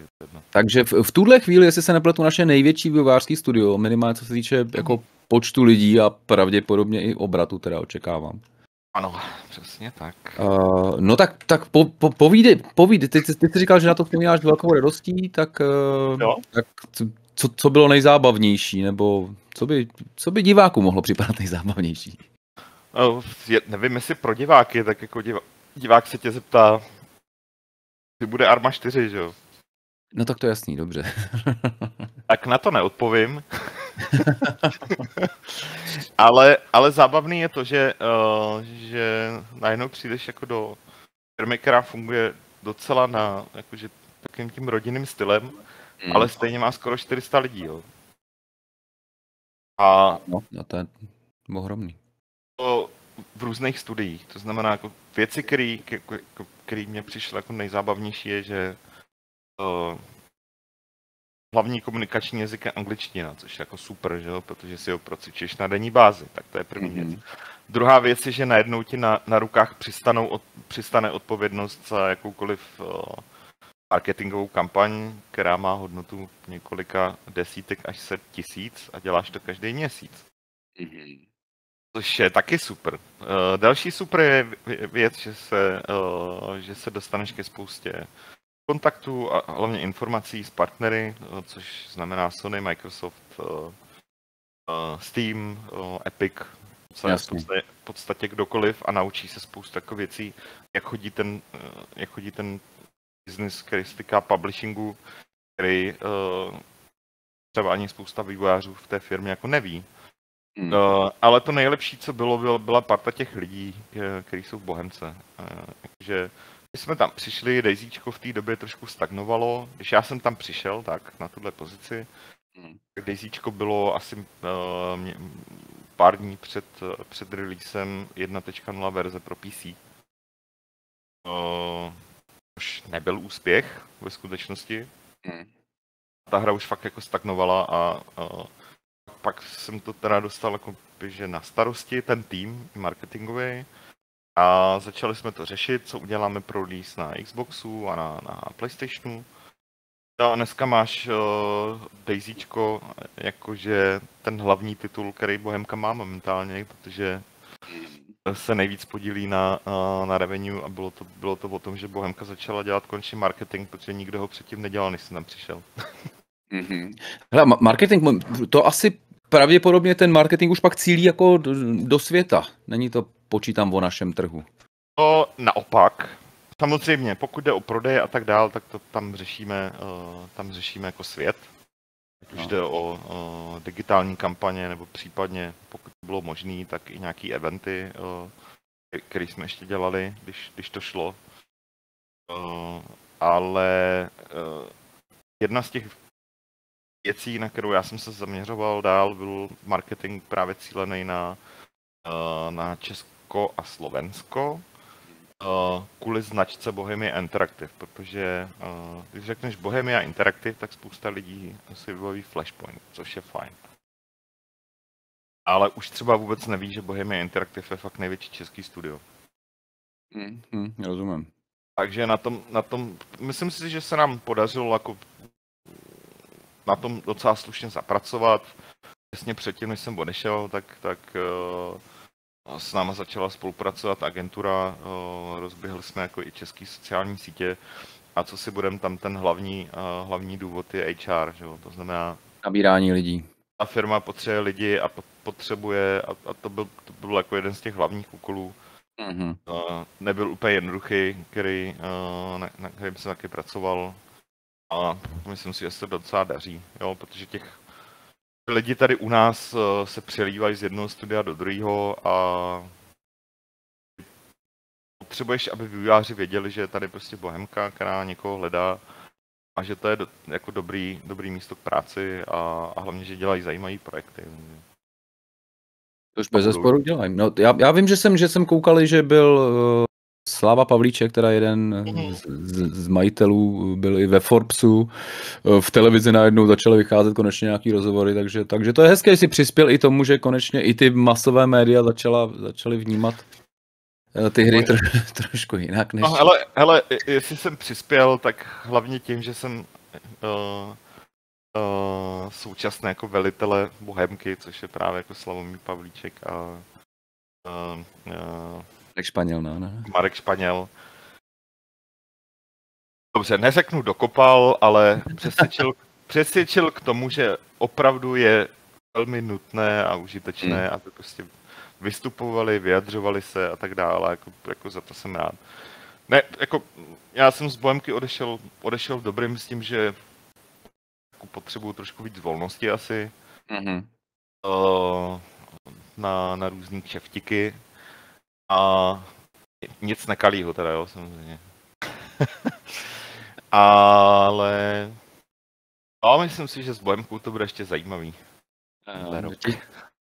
Speaker 1: takže v, v tuhle chvíli, jestli se nepletu, naše největší vývojářský studio, minimálně co se týče mm. jako počtu lidí a pravděpodobně i obratu teda očekávám.
Speaker 2: Ano, přesně tak.
Speaker 1: Uh, no tak, tak po, po, povídej, povídej. Ty, ty, ty jsi říkal, že na to vzpomínáš velkou radostí, tak, uh, tak co, co bylo nejzábavnější, nebo co by, co by diváku mohlo připadat nejzábavnější?
Speaker 2: Uh, nevím, jestli pro diváky, tak jako divá, divák se tě zeptá, ty bude Arma 4, že jo?
Speaker 1: No tak to je jasný, dobře.
Speaker 2: tak na to neodpovím. ale, ale zábavný je to, že, uh, že najednou přijdeš jako do firmy, která funguje docela na, jakože takovým tím rodinným stylem, hmm. ale stejně má skoro 400 lidí, jo. A
Speaker 1: no, no to je ohromný.
Speaker 2: To v různých studiích, to znamená jako věci, které jako, jako, mě přišly jako nejzábavnější je, že uh, hlavní komunikační jazyk je angličtina, což je jako super, že jo? protože si ho procvičíš na denní bázi, tak to je první mm-hmm. věc. Druhá věc je, že najednou ti na, na rukách přistanou, od, přistane odpovědnost za jakoukoliv uh, marketingovou kampaň, která má hodnotu několika desítek až set tisíc a děláš to každý měsíc. Mm-hmm. Což je taky super. Uh, další super je věc, že se, uh, že se dostaneš ke spoustě kontaktů a hlavně informací s partnery, uh, což znamená Sony, Microsoft, uh, uh, Steam, uh, Epic, v podstatě, v podstatě kdokoliv a naučí se spoustu jako věcí, jak chodí ten, uh, jak chodí ten business, který se týká publishingu, který uh, třeba ani spousta vývojářů v té firmě jako neví. Hmm. Uh, ale to nejlepší, co bylo, bylo byla parta těch lidí, kteří jsou v Bohemce. Uh, takže když jsme tam přišli, Dejzíčko v té době trošku stagnovalo. Když já jsem tam přišel, tak na tuhle pozici, hmm. tak Dejzíčko bylo asi uh, mě, pár dní před, před releasem 1.0 verze pro PC. Uh, což nebyl úspěch ve skutečnosti. Hmm. Ta hra už fakt jako stagnovala a, a pak jsem to teda dostal jako že na starosti ten tým marketingový a začali jsme to řešit, co uděláme pro release na Xboxu a na, na Playstationu. A dneska máš uh, Daisyčko jakože ten hlavní titul, který Bohemka má momentálně, protože se nejvíc podílí na, na revenue a bylo to, bylo to o tom, že Bohemka začala dělat končí marketing, protože nikdo ho předtím nedělal, než jsem tam přišel.
Speaker 1: Mm-hmm. Hele, marketing, to asi pravděpodobně ten marketing už pak cílí jako do, do světa. Není to počítám o našem trhu.
Speaker 2: To naopak. Samozřejmě, pokud jde o prodej a tak dál, tak to tam řešíme, uh, tam řešíme jako svět. Ať už no. jde o, o digitální kampaně, nebo případně, pokud to bylo možné, tak i nějaké eventy, které jsme ještě dělali, když, když to šlo. Ale jedna z těch věcí, na kterou já jsem se zaměřoval dál, byl marketing právě cílený na, na Česko a Slovensko uh, kvůli značce Bohemia Interactive, protože uh, když řekneš Bohemia Interactive, tak spousta lidí si vybaví Flashpoint, což je fajn. Ale už třeba vůbec neví, že Bohemia Interactive je fakt největší český studio.
Speaker 1: Hmm, hmm, rozumím.
Speaker 2: Takže na tom, na tom, myslím si, že se nám podařilo jako na tom docela slušně zapracovat. Přesně předtím, než jsem odešel, tak, tak uh, s náma začala spolupracovat agentura, rozběhli jsme jako i český sociální sítě a co si budeme tam ten hlavní, hlavní důvod je HR, že jo? to znamená...
Speaker 1: Nabírání lidí.
Speaker 2: Ta firma potřebuje lidi a potřebuje, a, a to, byl, to byl jako jeden z těch hlavních úkolů, mm-hmm. nebyl úplně jednoduchý, který, na, na kterým jsem taky pracoval a myslím si, že se to docela daří, jo, protože těch lidi tady u nás eh, se přelívají z jednoho studia do druhého a potřebuješ, aby vývojáři věděli, že je tady prostě bohemka, která někoho hledá a že to je do, jako dobrý, dobrý místo k práci a, a hlavně, že dělají zajímavé projekty.
Speaker 1: To už bez zesporu dělají. No, já, já vím, že jsem, že jsem koukal, že byl uh, Slava Pavlíček, teda jeden mhm. z, z majitelů, byl i ve Forbesu, v televizi najednou začaly vycházet konečně nějaký rozhovory, takže, takže to je hezké, že si přispěl i tomu, že konečně i ty masové média začala, začaly vnímat eh, ty hry tro, trošku jinak. Než...
Speaker 2: No, hele, hele, jestli jsem přispěl, tak hlavně tím, že jsem uh, uh, současný jako velitele Bohemky, což je právě jako Slavomír Pavlíček a uh,
Speaker 1: uh, Marek Španěl, no, no.
Speaker 2: Marek Španěl. Dobře, neřeknu dokopal, ale přesvědčil, přesvědčil k tomu, že opravdu je velmi nutné a užitečné, hmm. aby prostě vystupovali, vyjadřovali se a tak dále, jako, jako za to jsem rád. Ne, jako, já jsem z Bohemky odešel, odešel dobrým s tím, že jako potřebuju trošku víc volnosti asi. Mm-hmm. Uh, na, na různý kšeftiky, a nic nekalýho teda, jo, samozřejmě. Ale no, myslím si, že s Bohemkou to bude ještě zajímavý.
Speaker 1: Uh,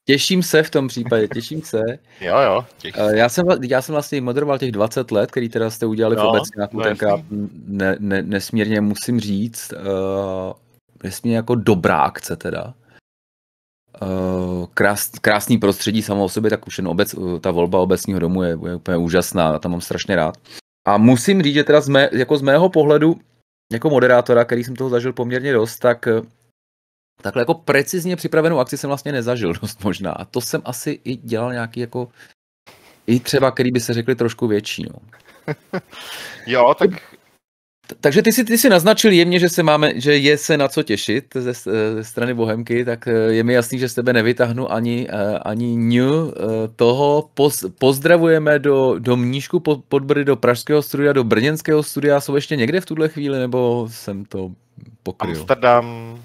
Speaker 1: Těším se v tom případě, těším se.
Speaker 2: jo, jo, těším
Speaker 1: se. Já jsem, já jsem vlastně moderoval těch 20 let, který teda jste udělali no, v obecňáku, no tenkrát ne, ne, nesmírně musím říct, uh, nesmírně jako dobrá akce teda. Uh, krás, krásný prostředí samo o sobě, tak už jen obec, ta volba obecního domu je, je úplně úžasná, tam mám strašně rád. A musím říct, že teda z, mé, jako z mého pohledu, jako moderátora, který jsem toho zažil poměrně dost, tak takhle jako precizně připravenou akci jsem vlastně nezažil dost možná. A to jsem asi i dělal nějaký jako, i třeba, který by se řekli trošku větší. No.
Speaker 2: jo, tak
Speaker 1: takže ty si, ty si naznačil jemně, že se máme, že je se na co těšit ze, ze strany Bohemky, tak eh, je mi jasný, že z tebe nevytáhnu ani, eh, ani ňu eh, toho. Poz, pozdravujeme do, do Mníšku pod, Podbrdy, do Pražského studia, do Brněnského studia. Jsou ještě někde v tuhle chvíli, nebo jsem to pokryl?
Speaker 2: Amsterdam,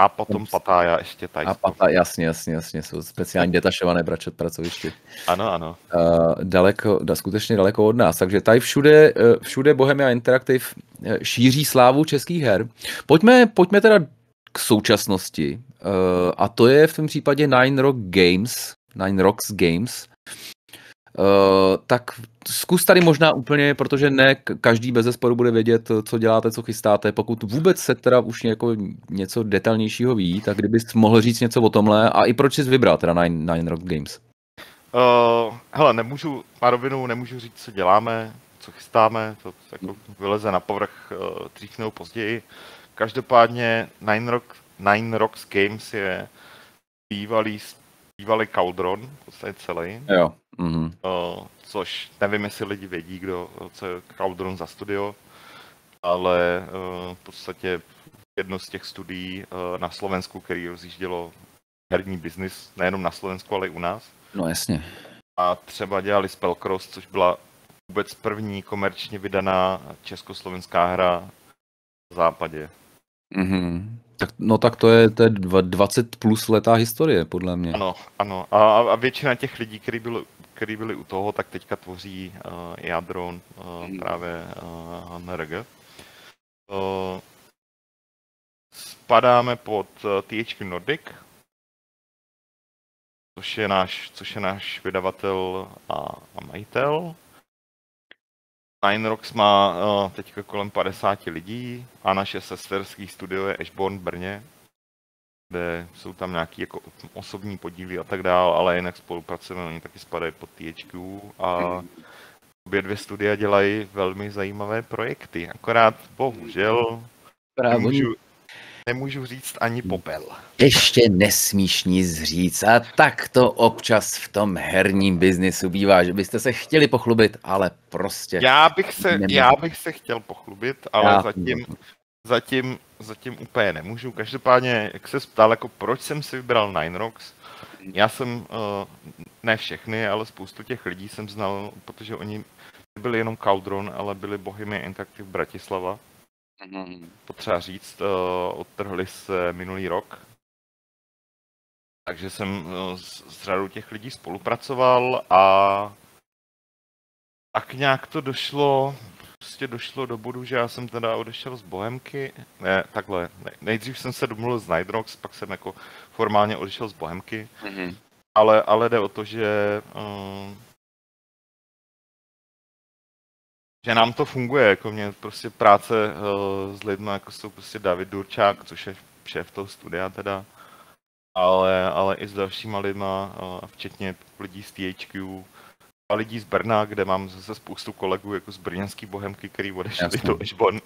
Speaker 2: a potom Patája ještě tady.
Speaker 1: A Patája, jasně, jasně, jasně, jsou speciální detašované bračet pracoviště.
Speaker 2: Ano, ano.
Speaker 1: Uh, daleko, da, skutečně daleko od nás. Takže tady všude, uh, všude Bohemia Interactive uh, šíří slávu českých her. Pojďme, pojďme teda k současnosti. Uh, a to je v tom případě Nine Rock Games, Nine Rocks Games, tak zkus tady možná úplně, protože ne každý bez zesporu bude vědět, co děláte, co chystáte. Pokud vůbec se teda už jako něco detailnějšího ví, tak kdybys mohl říct něco o tomhle a i proč jsi vybral teda Nine, Nine Rock Games?
Speaker 2: Uh, hele, nemůžu, na rovinu nemůžu říct, co děláme, co chystáme, to jako vyleze na povrch uh, dřív nebo později. Každopádně Nine, Rock, Nine Rocks Games je bývalý, bývalý Cauldron, v podstatě celý.
Speaker 1: Jo. Mm-hmm.
Speaker 2: Uh, což nevím, jestli lidi vědí, kdo, co je Cloudron za studio, ale uh, v podstatě jedno z těch studií uh, na Slovensku, který rozjíždělo herní biznis, nejenom na Slovensku, ale i u nás.
Speaker 1: No jasně.
Speaker 2: A třeba dělali Spellcross, což byla vůbec první komerčně vydaná československá hra v západě.
Speaker 1: Mm-hmm. Tak, no tak to je, to je 20 plus letá historie, podle mě.
Speaker 2: Ano, ano. A, a většina těch lidí, kteří byli který byli u toho, tak teďka tvoří uh, jádro uh, právě uh, NRG. Uh, spadáme pod uh, THQ Nordic, což je náš, což je náš vydavatel a, a majitel. Nine Rocks má uh, teďka kolem 50 lidí a naše sesterský studio je Ashbourne v Brně, kde jsou tam nějaký jako osobní podíly a tak dál, ale jinak spolupracujeme, oni taky spadají pod THQ a obě dvě studia dělají velmi zajímavé projekty, akorát bohužel nemůžu, nemůžu říct ani popel.
Speaker 1: Ještě nesmíš nic říct a tak to občas v tom herním biznisu bývá, že byste se chtěli pochlubit, ale prostě...
Speaker 2: Já bych se, já bych se chtěl pochlubit, ale já zatím, zatím, zatím úplně nemůžu. Každopádně, jak se ptal, jako proč jsem si vybral Nine Rocks, já jsem, uh, ne všechny, ale spoustu těch lidí jsem znal, protože oni byli jenom Cauldron, ale byli Bohemia Interactive Bratislava. Potřeba říct, uh, odtrhli se minulý rok. Takže jsem s, s řadou těch lidí spolupracoval a tak nějak to došlo prostě došlo do bodu, že já jsem teda odešel z Bohemky, ne, takhle, ne, nejdřív jsem se domluvil z Nightrox, pak jsem jako formálně odešel z Bohemky, mm-hmm. ale, ale jde o to, že um, že nám to funguje, jako mě prostě práce uh, s lidmi, jako jsou prostě David Durčák, což je šéf toho studia teda, ale, ale i s dalšíma lidma, uh, včetně lidí z THQ, a lidí z Brna, kde mám zase spoustu kolegů jako z brněnský bohemky, který odešli Jasně. do Ešbon.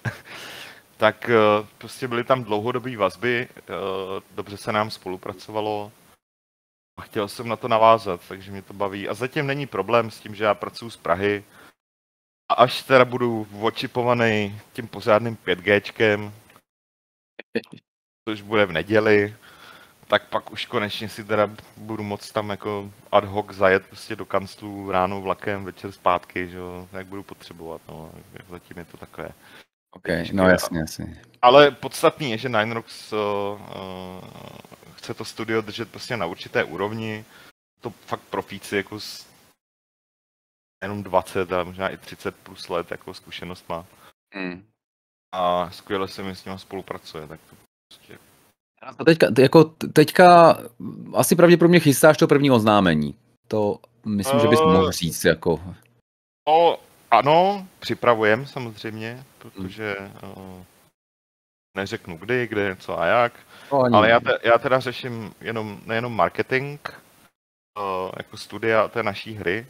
Speaker 2: tak uh, prostě byly tam dlouhodobé vazby, uh, dobře se nám spolupracovalo a chtěl jsem na to navázat, takže mě to baví. A zatím není problém s tím, že já pracuji z Prahy a až teda budu očipovaný tím pořádným 5Gčkem, což bude v neděli, tak pak už konečně si teda budu moc tam jako ad hoc zajet prostě do kanclu ráno vlakem, večer zpátky, že jo, jak budu potřebovat, no, zatím je to takové.
Speaker 1: OK, no jasně, jasně.
Speaker 2: Ale podstatný je, že Nine Rocks uh, uh, chce to studio držet prostě na určité úrovni, to fakt profíci jako s jenom 20, ale možná i 30 plus let jako zkušenost má.
Speaker 1: Hmm.
Speaker 2: A skvěle se mi s ním spolupracuje, tak to prostě...
Speaker 1: A teďka, jako teďka asi pravděpodobně chystáš to první oznámení. To myslím, že bys
Speaker 2: Eh,
Speaker 1: mohl říct, jako...
Speaker 2: No, ano, připravujem samozřejmě, protože uh, neřeknu kdy, kde, co a jak.
Speaker 1: No, ani
Speaker 2: Ale
Speaker 1: ne.
Speaker 2: já, te, já teda řeším jenom, nejenom marketing, uh, jako studia té naší hry,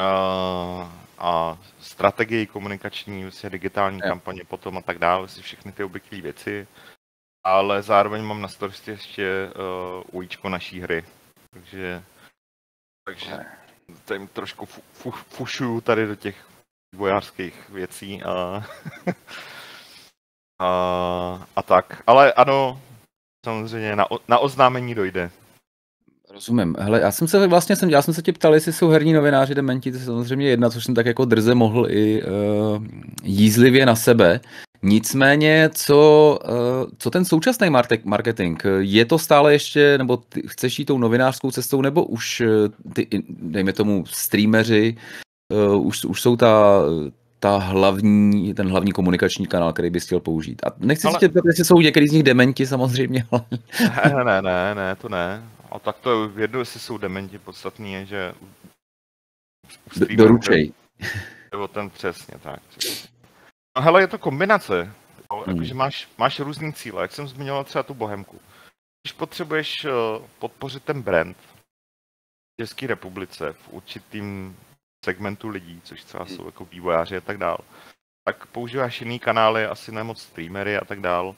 Speaker 2: uh, a strategii komunikační, vlastně digitální
Speaker 1: Jo.
Speaker 2: kampaně potom a tak dále, si všechny ty obvyklé věci. Ale zároveň mám na starosti ještě uh, ujíčko naší hry. Takže, takže tady trošku fu, fu, fušuju tady do těch vojářských věcí a, a, a tak. Ale ano, samozřejmě na, na oznámení dojde.
Speaker 1: Rozumím. Hele, já jsem se vlastně, jsem, já jsem se tě ptal, jestli jsou herní novináři dementi, to je samozřejmě jedna, což jsem tak jako drze mohl i uh, jízlivě na sebe. Nicméně, co, uh, co ten současný marketing? Je to stále ještě, nebo ty chceš jít tou novinářskou cestou, nebo už eh, ty, dejme tomu, streameři, uh, už, už jsou ta, ta hlavní, ten hlavní komunikační kanál, který bys chtěl použít. A nechci
Speaker 2: Ale-
Speaker 1: se tě ptat, jestli jsou některý z nich dementi samozřejmě, ale
Speaker 2: Ne, ne, ne, ne, to ne. A tak to je jedno, jestli jsou dementi, podstatný je, že
Speaker 1: doručej.
Speaker 2: Nebo ten přesně tak. přesně. No hele, je to kombinace. Jo,
Speaker 1: Hmm.
Speaker 2: Jakože máš, máš různý cíle, jak jsem zmiňoval třeba tu Bohemku. Když potřebuješ eh, podpořit ten brand v České republice v určitým segmentu lidí, což třeba jsou jako vývojáři a tak dál, tak používáš jiný kanály, asi ne moc streamery a tak dál.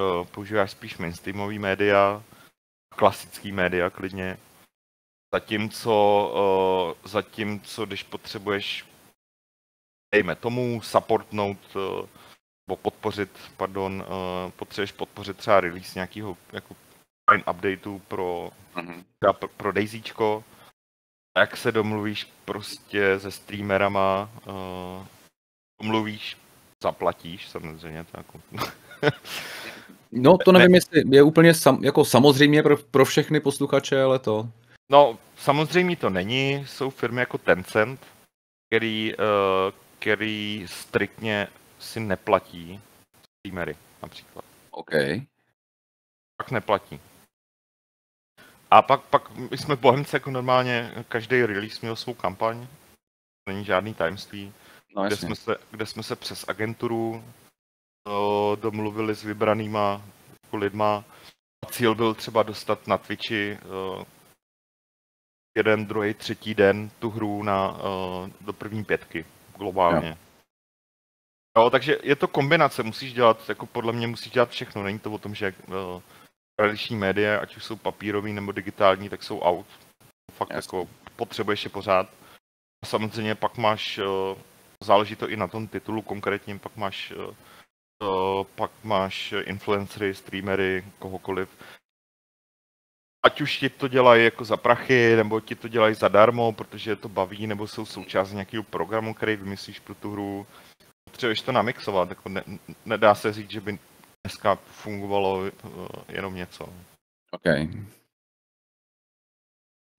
Speaker 2: Eh, Používáš spíš mainstreamový média, klasický média klidně. Zatímco, uh, zatímco když potřebuješ, dejme tomu, supportnout, uh, nebo podpořit, pardon, uh, potřebuješ podpořit třeba release nějakého jako fine updateu pro, třeba pro, pro Daisyčko, jak se domluvíš prostě se streamerama, uh, domluvíš, zaplatíš samozřejmě, to jako,
Speaker 1: No, to nevím, jestli je úplně sam, jako samozřejmě pro, pro všechny posluchače, ale to.
Speaker 2: No, samozřejmě to není. Jsou firmy jako Tencent, který, uh, který striktně si neplatí streamery například.
Speaker 1: OK.
Speaker 2: Pak neplatí. A pak, pak my jsme v Bohemce jako normálně, každý release měl svou kampaň, není žádný tajemství,
Speaker 1: No,
Speaker 2: kde jsme, se, kde jsme se přes agenturu uh, domluvili s vybranýma lidma. A cíl byl třeba dostat na Twitchi uh, jeden, druhý, třetí den tu hru na, uh, do první pětky globálně. Jo. jo, takže je to kombinace, musíš dělat, jako podle mě musíš dělat všechno, není to o tom, že uh, tradiční média, ať už jsou papírový nebo digitální, tak jsou out. Fakt
Speaker 1: Jasně.
Speaker 2: jako potřebuješ je pořád. A samozřejmě pak máš, uh, záleží to i na tom titulu konkrétním, pak máš uh, uh, pak máš influencery, streamery, kohokoliv. Ať už ti to dělají jako za prachy, nebo ti to dělají zadarmo, protože to baví, nebo jsou součást nějakého programu, který vymyslíš pro tu hru. Potřebuješ to namixovat, jako ne, nedá se říct, že by dneska fungovalo uh, jenom něco.
Speaker 1: OK.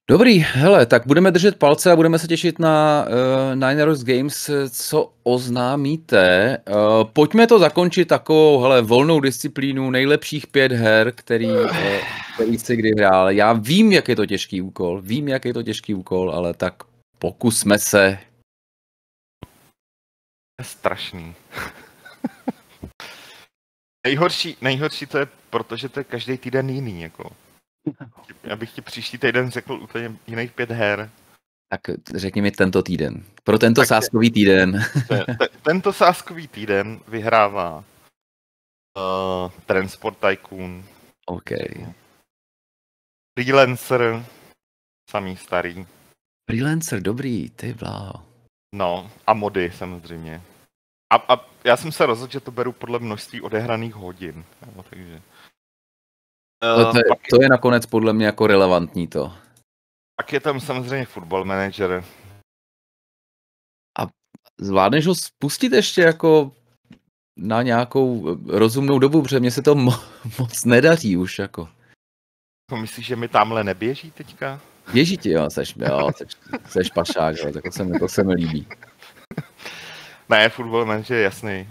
Speaker 1: Dobrý, hele, tak budeme držet palce a budeme se těšit na uh, Niners Games, co oznámíte. Uh, pojďme to zakončit takovou, hele, volnou disciplínu nejlepších pět her, který, uh, který jsi kdy hrál. Já vím, jak je to těžký úkol, vím, jak je to těžký úkol, ale tak pokusme se.
Speaker 2: strašný. nejhorší, nejhorší to je, protože to je každý týden jiný, jako. Já bych ti příští týden řekl úplně jiných pět her.
Speaker 1: Tak řekni mi tento týden. Pro tento
Speaker 2: Tak-
Speaker 1: sáskový týden.
Speaker 2: Te- te- Tento sáskový týden vyhrává uh, Transport Tycoon,
Speaker 1: OK.
Speaker 2: Freelancer, samý starý,
Speaker 1: Freelancer, dobrý, ty bláho.
Speaker 2: no a mody samozřejmě. A, a já jsem se rozhodl, že to beru podle množství odehraných hodin, jo, takže...
Speaker 1: To, to, je,
Speaker 2: pak,
Speaker 1: to je nakonec podle mě jako relevantní to.
Speaker 2: pak je tam samozřejmě Football Manager,
Speaker 1: Zvládneš ho spustit ještě jako na nějakou rozumnou dobu, protože mně se to mo- moc nedaří už jako.
Speaker 2: Myslíš, že mi tamhle neběží teďka?
Speaker 1: Běží ti, jo, seš, jo, seš, seš pašák, jo, tak to se, mi, to se mi líbí.
Speaker 2: Ne, Football Manager je jasný.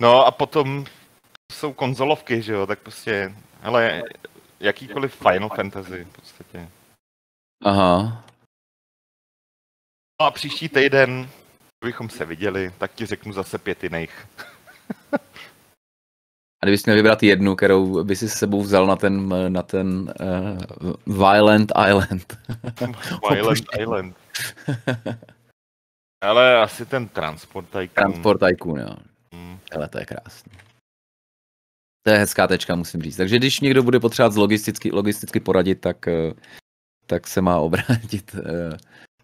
Speaker 2: No a potom jsou konzolovky, že jo, tak prostě, ale jakýkoliv Final Fantasy v podstatě.
Speaker 1: Aha.
Speaker 2: No a příští týden, kdybychom se viděli, tak ti řeknu zase pět jiných.
Speaker 1: A kdybys měl vybrat jednu, kterou by si s sebou vzal na ten, na ten uh, Violent Island.
Speaker 2: Violent Island. Ale asi ten Transport Tycoon.
Speaker 1: Transport Tycoon, jo. Hmm. Ale to je krásný. To je hezká tečka, musím říct. Takže když někdo bude potřebovat logisticky, logisticky poradit, tak, eh, tak se má obrátit eh,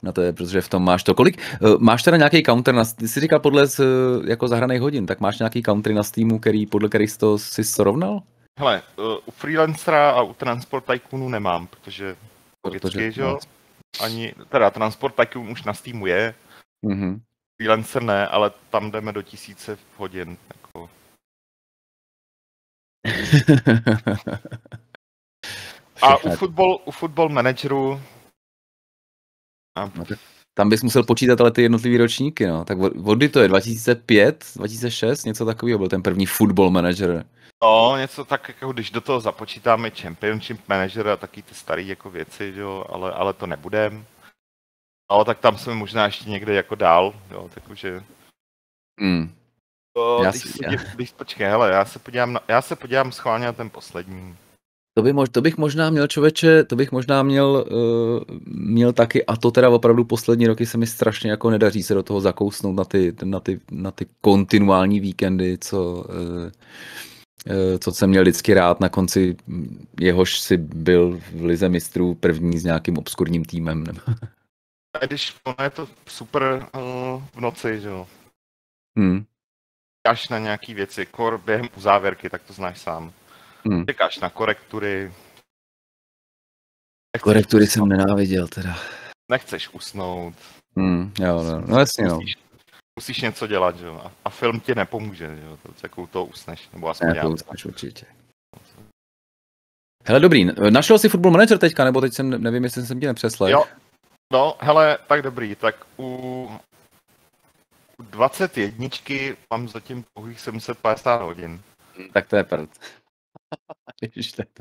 Speaker 1: na to, protože v tom máš to. Kolik, uh, máš teda nějaký counter, na, ty jsi říkal podle z, jako zahraných hodin, tak máš nějaký countery na Steamu, který, podle kterých jsi to si srovnal?
Speaker 2: Hele, u Freelancera a u Transport Tycoonu nemám, protože protože, že jo, ani, teda Transport Tycoon už na Steamu je, mm-hmm. Freelancer ne, ale tam jdeme do tisíce hodin. A u football, u football manageru
Speaker 1: a... No, tam bys musel počítat ale ty jednotlivý ročníky, no. Tak vody to je 2005, 2006, něco takového byl ten první football manager.
Speaker 2: No, něco tak, jako když do toho započítáme Championship Manager a taky ty staré jako věci, jo, ale, ale to nebudem. Ale tak tam jsme možná ještě někde jako dál, jo, takže...
Speaker 1: Hmm.
Speaker 2: To, já když, si, já. když, počkej, hele, já se podívám, na, já se podívám schválně na ten poslední.
Speaker 1: To, by mož, to bych možná měl člověče, to bych možná měl, uh, měl taky a to teda opravdu poslední roky se mi strašně jako nedaří se do toho zakousnout na ty, na ty, na ty kontinuální víkendy, co, uh, uh, co jsem měl vždycky rád na konci jehož si byl v Lize mistrů první s nějakým obskurním týmem.
Speaker 2: A když ono je to super uh, v noci, že jo.
Speaker 1: Hmm.
Speaker 2: Až na nějaký věci, kor během uzávěrky, tak to znáš sám. Hmm. Čekáš na korektury.
Speaker 1: Nechceš korektury usnout. jsem nenáviděl teda.
Speaker 2: Nechceš usnout.
Speaker 1: Hmm, jo, no, no jasně no.
Speaker 2: Musíš, musíš něco dělat, že jo. A, film ti nepomůže, že jo. To, jakou to usneš, nebo aspoň
Speaker 1: ne, to usneš určitě. Hele, dobrý. Našel jsi Football Manager teďka, nebo teď jsem, nevím, jestli jsem tě nepřeslech.
Speaker 2: Jo, no, hele, tak dobrý. Tak u, u 21 mám zatím pouhých 750 hodin.
Speaker 1: Tak to je prd.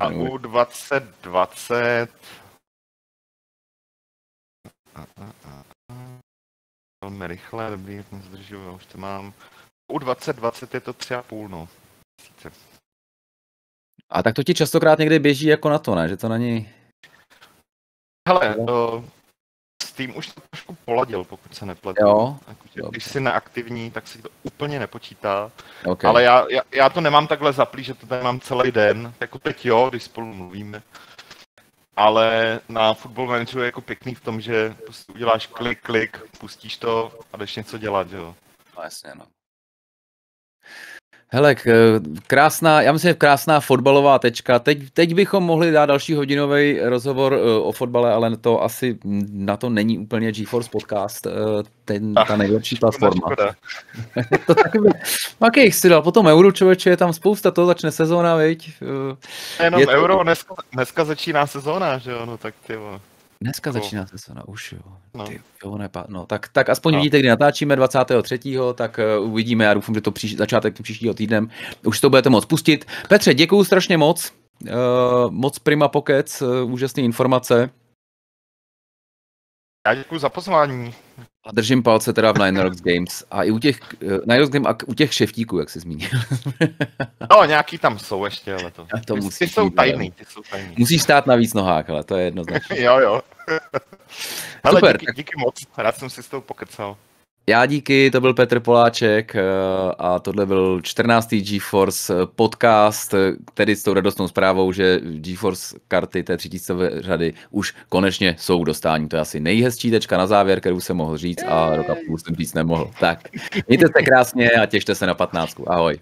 Speaker 2: A u 2020 velmi rychle, dobrý, zdržuju, já už to mám. U 2020 je to 3,5, no.
Speaker 1: A tak to ti častokrát někdy běží jako na to, ne? Že to na něj...
Speaker 2: Hele, uh, Steam už to trošku poladil, pokud se nepletu.
Speaker 1: Jo.
Speaker 2: Jako, když jsi neaktivní, tak si to úplně nepočítá. Okay. Ale já, já, já, to nemám takhle zaplý, že to tady mám celý den. Jako teď jo, když spolu mluvíme. Ale na Football Manageru je jako pěkný v tom, že prostě uděláš klik, klik, pustíš to a jdeš něco dělat, jo.
Speaker 1: No jasně, no. Hele, krásná, já myslím, že krásná fotbalová tečka. Teď, teď bychom mohli dát další hodinový rozhovor eh, o fotbale, ale to asi na to není úplně GeForce podcast, eh, ten, ta nejlepší platforma. to taky by, taky si dal. Potom Euro, člověče, je tam spousta, to začne sezóna, viď?
Speaker 2: Jenom je to... Euro, dneska, dneska začíná sezóna, že jo, no tak ty
Speaker 1: Dneska jako... začíná sezona, už jo. No. Ty, jo nepa... no, tak, tak aspoň no. vidíte, kdy natáčíme 23. tak uh, uvidíme, já doufám, že to příš... začátek příštího týdnem už to budete moc pustit. Petře, děkuju strašně moc. Uh, moc prima pokec, uh, úžasné informace.
Speaker 2: Já děkuji za pozvání.
Speaker 1: A držím palce teda v Nine Rocks Games a i u těch, Nine Rocks Games a u těch šeftíků, jak jsi zmínil.
Speaker 2: no, nějaký tam jsou ještě, ale to,
Speaker 1: to
Speaker 2: ty,
Speaker 1: musí
Speaker 2: ty, jsou tajný, ty jsou tajný.
Speaker 1: Musíš stát na víc nohách, ale to je jednoznačné.
Speaker 2: jo, jo. Hele, Super. Díky, díky moc, rád jsem si s tou pokecal.
Speaker 1: Já díky, to byl Petr Poláček eh, a tohle byl 14. GeForce podcast, tedy s tou radostnou zprávou, že GeForce karty té 3000 řady už konečně jsou dostání. To je asi nejhezčí tečka na závěr, kterou jsem mohl říct a roka půl jsem říct nemohl. Tak, mějte se krásně a těšte se na 15. Ahoj.